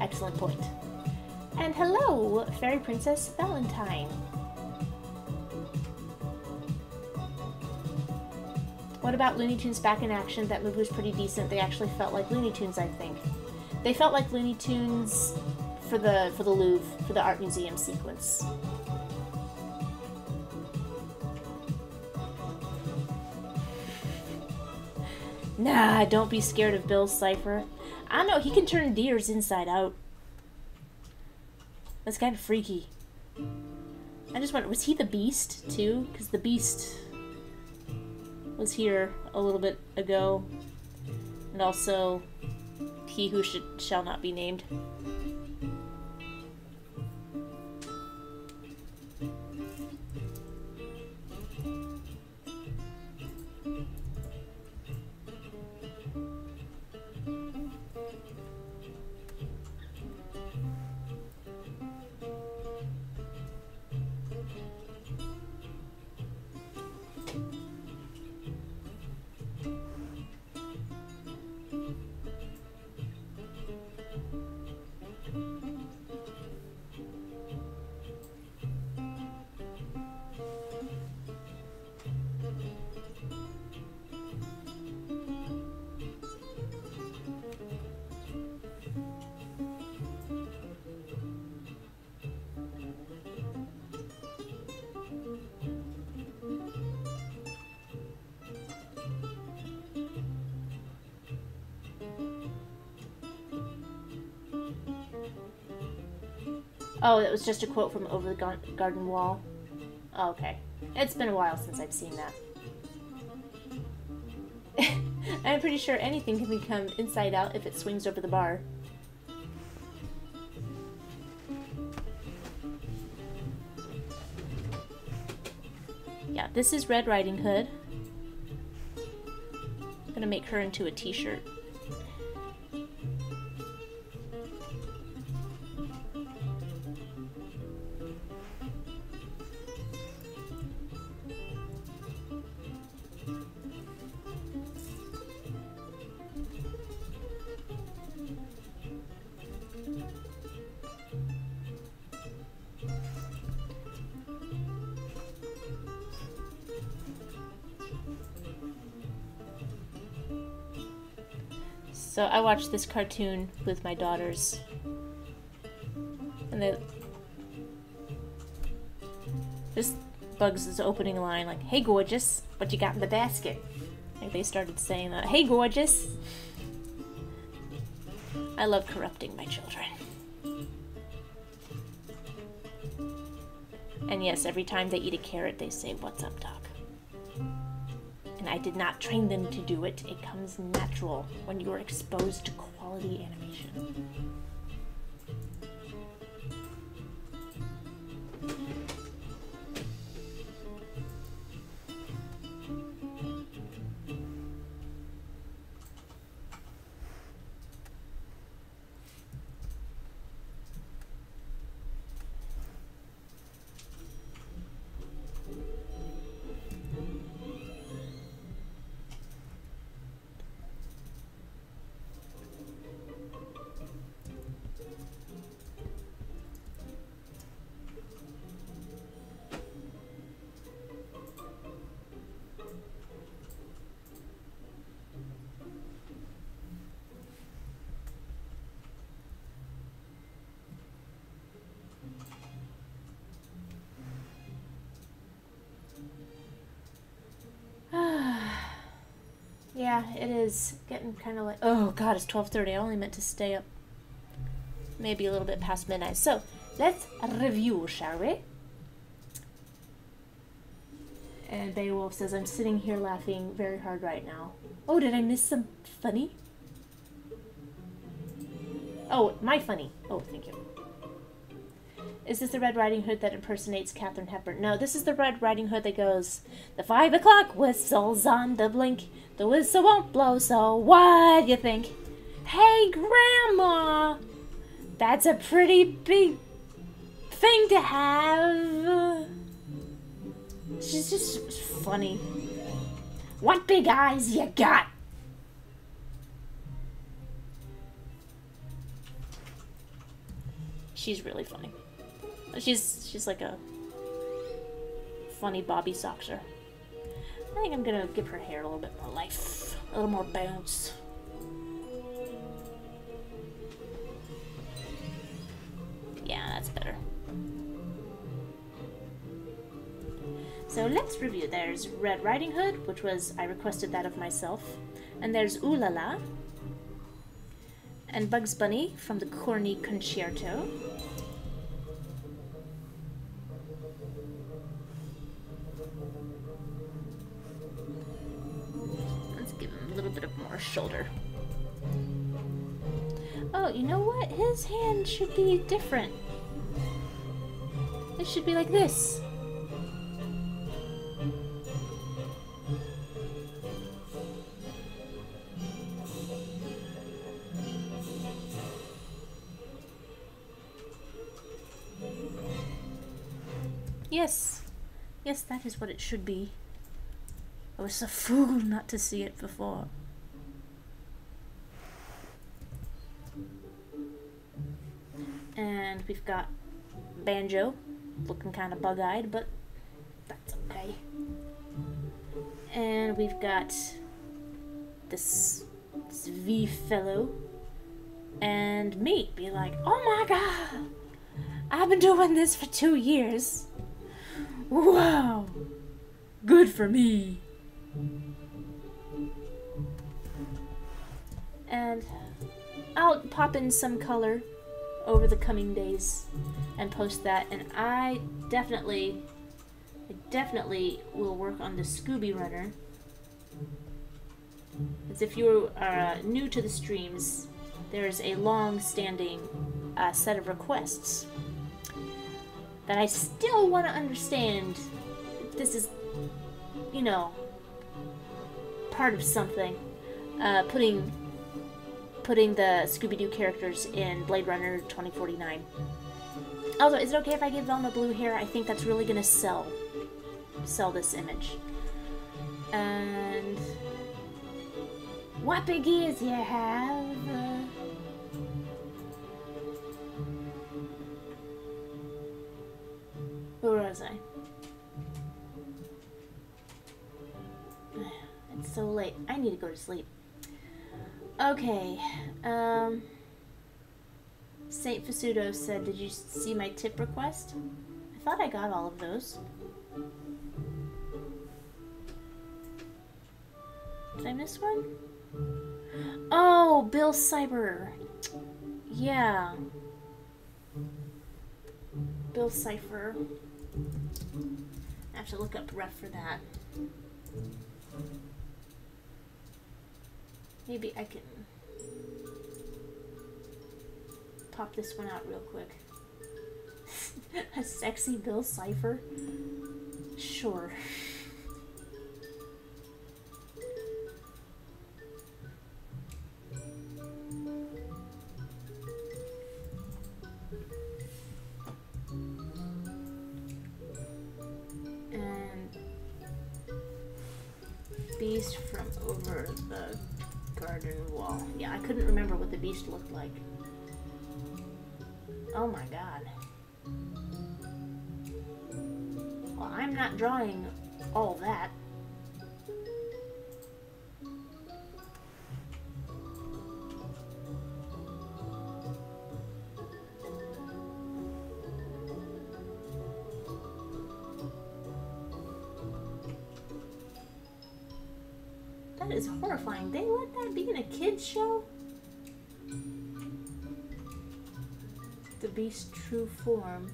Excellent point. And hello, Fairy Princess Valentine. What about Looney Tunes back in action? That movie was pretty decent. They actually felt like Looney Tunes, I think. They felt like Looney Tunes for the for the Louvre, for the art museum sequence. Nah, don't be scared of Bill Cipher. I know he can turn deers inside out. That's kind of freaky. I just wonder, was he the Beast too? Because the Beast was here a little bit ago, and also he who should shall not be named. Oh, it was just a quote from Over the Garden Wall. Oh, okay. It's been a while since I've seen that. I'm pretty sure anything can become inside out if it swings over the bar. Yeah, this is Red Riding Hood. I'm gonna make her into a t-shirt. So I watched this cartoon with my daughters. And they this Bugs' opening line like, "Hey gorgeous, what you got in the basket?" Like they started saying that, "Hey gorgeous." I love corrupting my children. And yes, every time they eat a carrot, they say, What's up, Doc? I did not train them to do it. It comes natural when you are exposed to quality animation. It is getting kind of like. Oh God, it's twelve thirty. I only meant to stay up maybe a little bit past midnight. So let's review, shall we? And Beowulf says, "I'm sitting here laughing very hard right now." Oh, did I miss some funny? Oh, my funny. Oh, thank you. Is this the Red Riding Hood that impersonates Katharine Hepburn? No, this is the Red Riding Hood that goes, The five o'clock whistle's on the blink. The whistle won't blow, so what do you think? Hey, Grandma! That's a pretty big thing to have. She's just funny. What big eyes you got? She's really funny. She's she's like a funny Bobby Soxer. I think I'm gonna give her hair a little bit more life, a little more bounce. Yeah, that's better. So let's review. There's Red Riding Hood, which was I requested that of myself, and there's Ooh La La, and Bugs Bunny from the Corny Concerto. Shoulder. Oh, you know what? His hand should be different. It should be like this. Yes. Yes, that is what it should be. I was a fool not to see it before. We've got Banjo, looking kind of bug-eyed, but that's okay. And we've got this, this V fellow, and me be like, oh my god, I've been doing this for two years. Wow, good for me. And I'll pop in some color over the coming days and post that. And I definitely, I definitely will work on the Scooby Runner. As if you are uh, new to the streams, there's a long-standing uh, set of requests that I still want to understand. This is, you know, part of something. Uh, putting putting the Scooby-Doo characters in Blade Runner 2049. Also, is it okay if I give Velma blue hair? I think that's really gonna sell sell this image. And what big ears you have? Where was I? It's so late. I need to go to sleep. Okay. Um, Saint Fasudo said, "Did you see my tip request?" I thought I got all of those. Did I miss one? Oh, Bill Cipher. Yeah. Bill Cipher. I have to look up ref for that. Maybe I can pop this one out real quick. A sexy Bill Cipher? Sure. And Beast from over the garden wall. Yeah, I couldn't remember what the beast looked like. Oh my god. Well, I'm not drawing all that. Is horrifying. They let that be in a kids show? The beast's true form.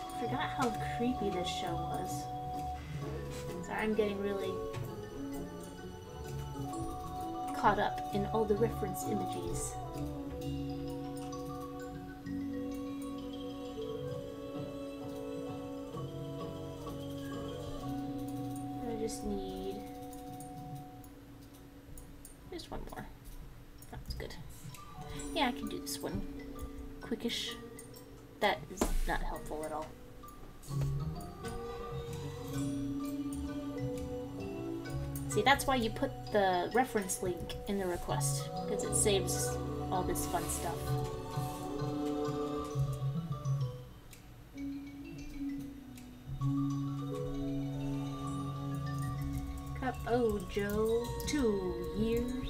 I forgot how creepy this show was. Sorry, I'm getting really caught up in all the reference images. Need just one more. That's good. Yeah, I can do this one quickish. That is not helpful at all. See, that's why you put the reference link in the request, because it saves all this fun stuff. Ojo, two years.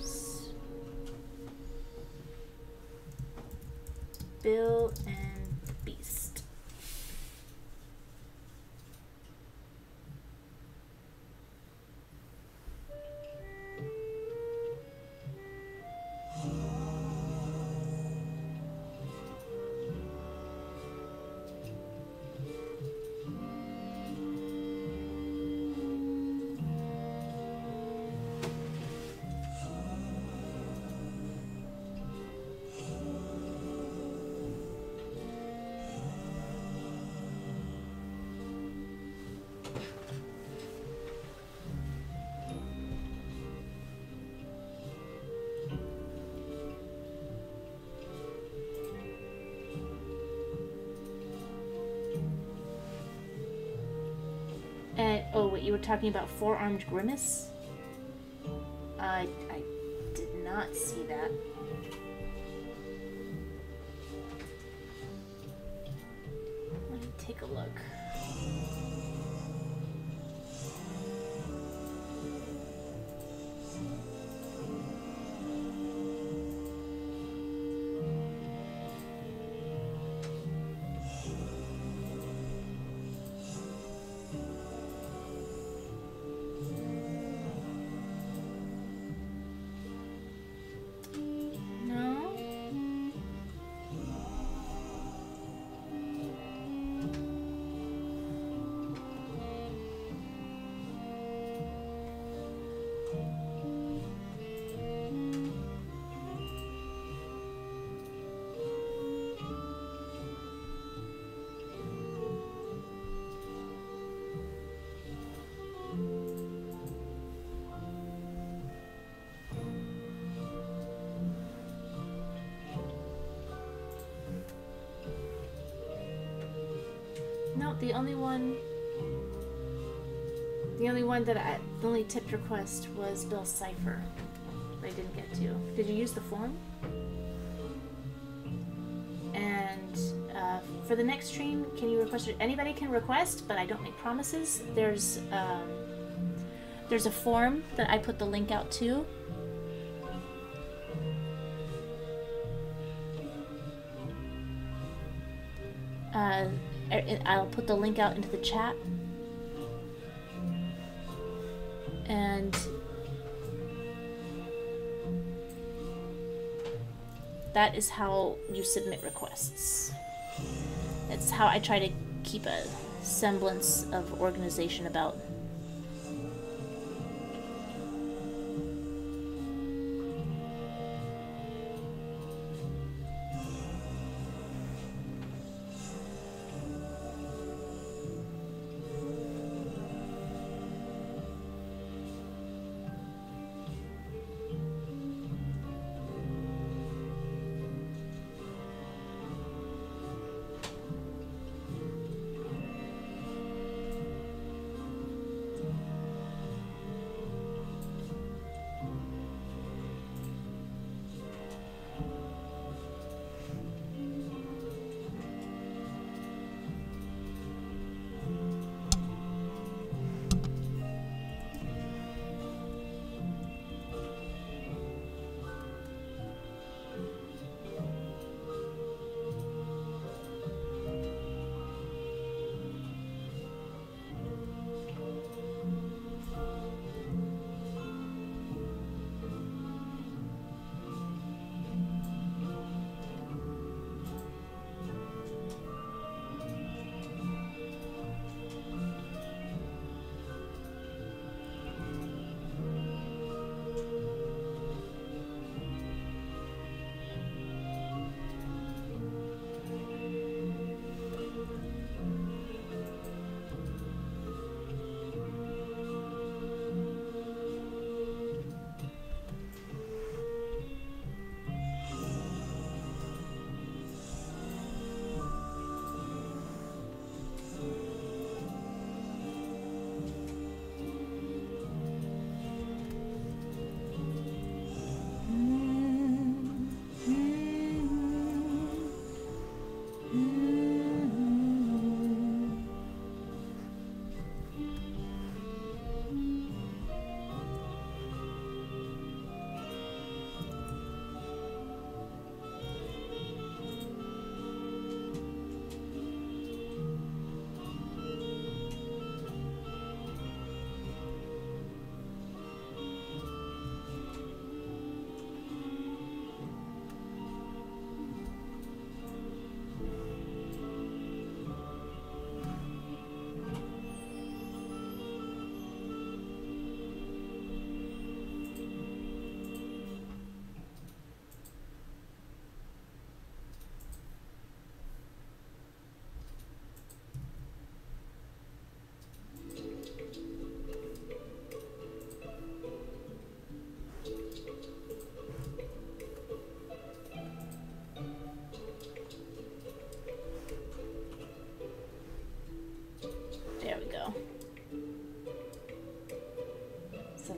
You were talking about four armed grimace? The only one. The only one that I. The only tipped request was Bill Cipher. I didn't get to. Did you use the form? And uh, for the next stream, can you request it? Anybody can request, but I don't make promises. There's um, there's a form that I put the link out to. Put the link out into the chat. And that is how you submit requests. That's how I try to keep a semblance of organization about.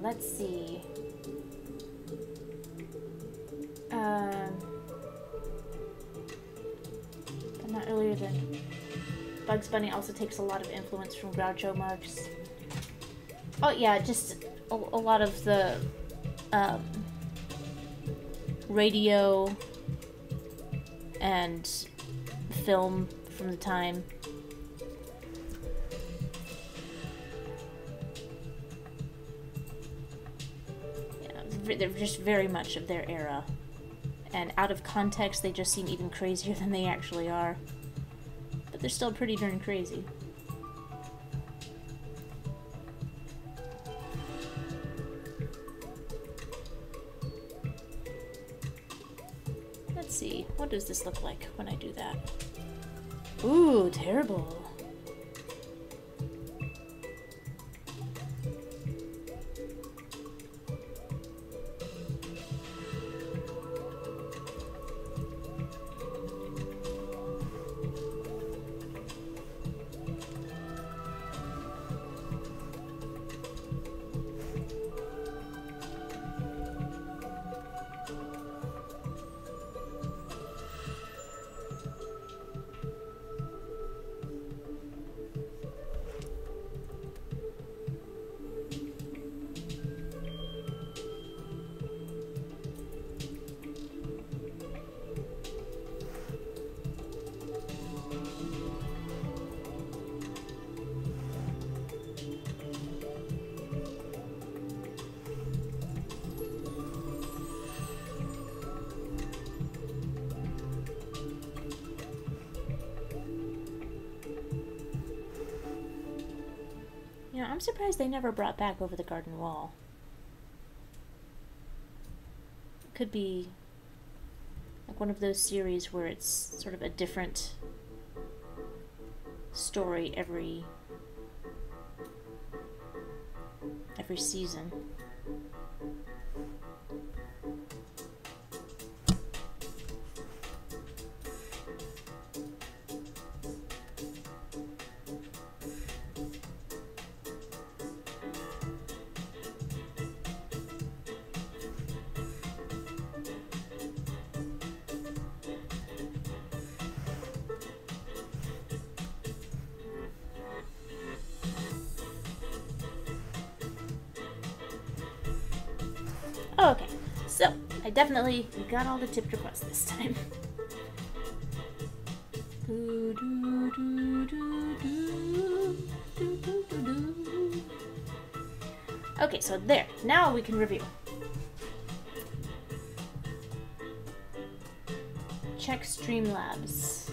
Let's see. Um, but not earlier than Bugs Bunny also takes a lot of influence from Groucho Marx. Oh yeah, just a, a lot of the um, radio and film from the time. They're just very much of their era. And out of context, they just seem even crazier than they actually are. But they're still pretty darn crazy. Let's see, what does this look like when I do that? Ooh, terrible. Never brought back Over the Garden Wall. Could be like one of those series where it's sort of a different story every every season. Definitely, we got all the tipped requests this time. Okay, so there. Now we can review. Check Streamlabs.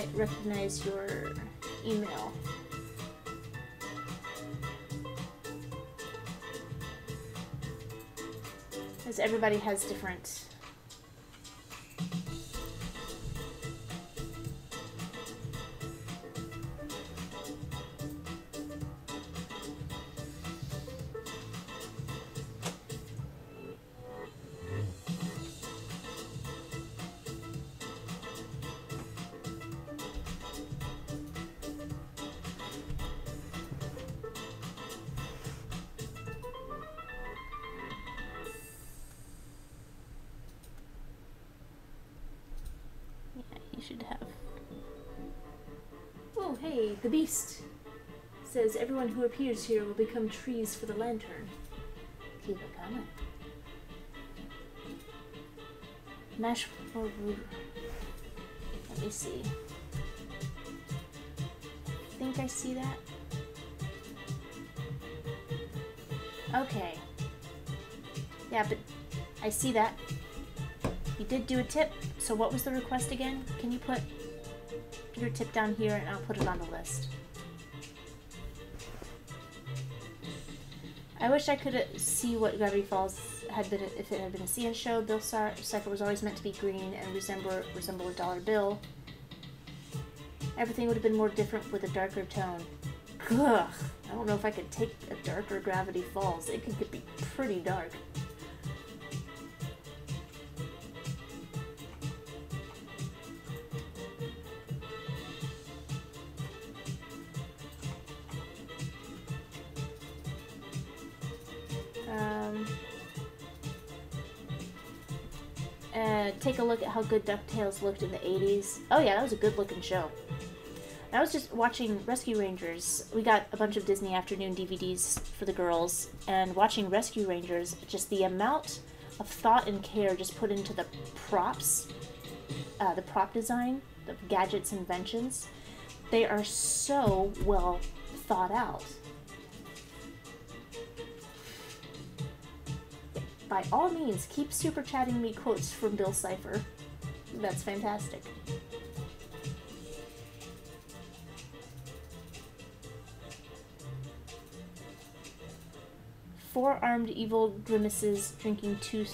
Recognize, recognize your email? Because everybody has different. Who appears here will become trees for the lantern. Keep it coming. Mash Let me see. I think I see that. Okay. Yeah, but I see that. You did do a tip, so what was the request again? Can you put your tip down here and I'll put it on the list. I wish I could see what Gravity Falls had been if it had been a CS show. Bill Cipher was always meant to be green and resemble resemble a dollar bill. Everything would have been more different with a darker tone. Ugh, I don't know if I could take a darker Gravity Falls. It could be pretty dark. Take a look at how good DuckTales looked in the 80s. Oh yeah, that was a good looking show. I was just watching Rescue Rangers. We got a bunch of Disney Afternoon DVDs for the girls, and watching Rescue Rangers, just the amount of thought and care just put into the props, uh, the prop design, the gadgets, inventions, they are so well thought out. By all means, keep super chatting me quotes from Bill Cipher. That's fantastic. Four armed evil grimaces drinking two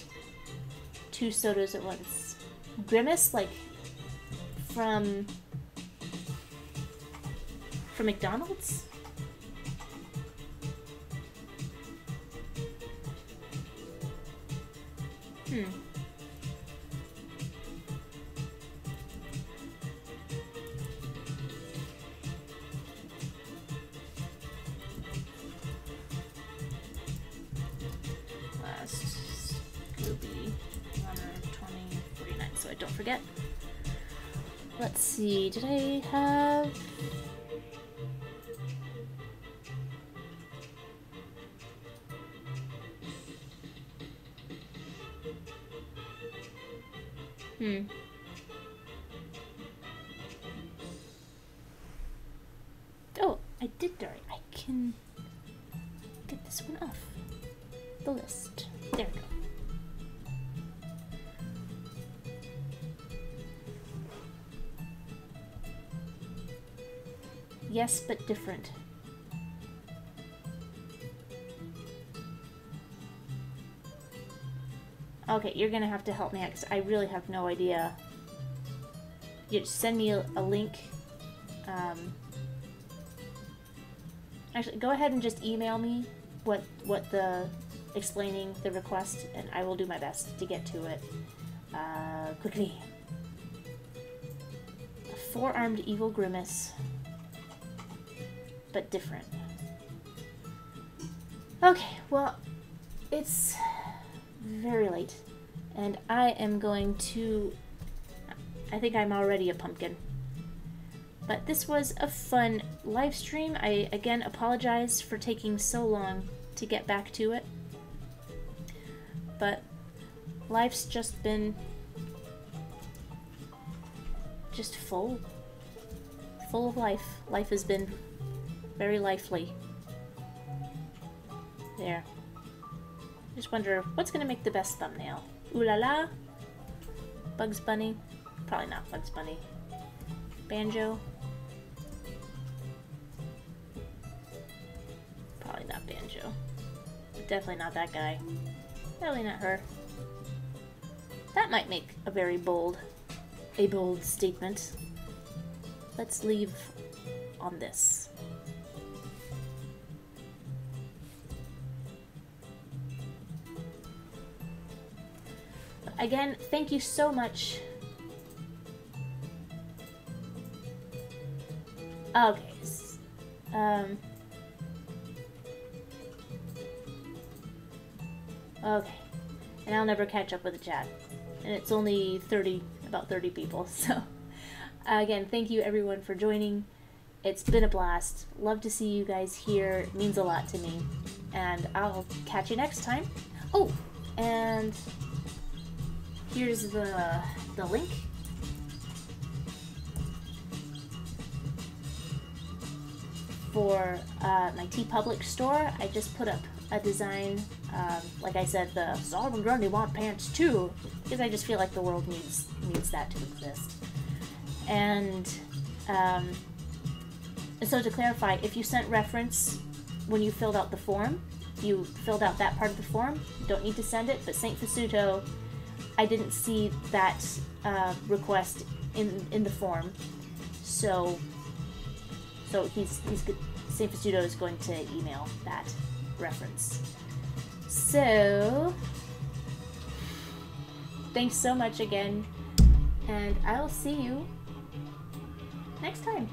two sodas at once. Grimace, like from from McDonald's? Hmm. Last Scooby Runner 2049, so I don't forget. Let's see, did I Hmm. Oh, I did Dari. I can get this one off the list. There we go. Yes, but different. Okay, you're gonna have to help me out because I really have no idea. You send me a, a link. Um, actually, go ahead and just email me what what the explaining the request, and I will do my best to get to it uh, quickly. A four-armed evil grimace, but different. Okay, well, it's very late. And I am going to... I think I'm already a pumpkin. But this was a fun live stream. I again apologize for taking so long to get back to it. But life's just been just full. Full of life. Life has been very lively. There. Just wonder what's gonna make the best thumbnail. Ooh la la. Bugs Bunny. Probably not Bugs Bunny. Banjo. Probably not Banjo. Definitely not that guy. Definitely not her. That might make a very bold, a bold statement. Let's leave on this. Again, thank you so much. Okay. Um. Okay. And I'll never catch up with the chat. And it's only 30, about 30 people. So, again, thank you everyone for joining. It's been a blast. Love to see you guys here. It means a lot to me. And I'll catch you next time. Oh, and here's the the link. For uh, my TeePublic store, I just put up a design. Um, like I said, the Solomon Grundy want pants too, because I just feel like the world needs needs that to exist. And um, so to clarify, if you sent reference when you filled out the form, you filled out that part of the form, don't need to send it. But Saint Fasuto, I didn't see that uh, request in in the form, so so he's he's good. Saint is going to email that reference. So thanks so much again, and I'll see you next time.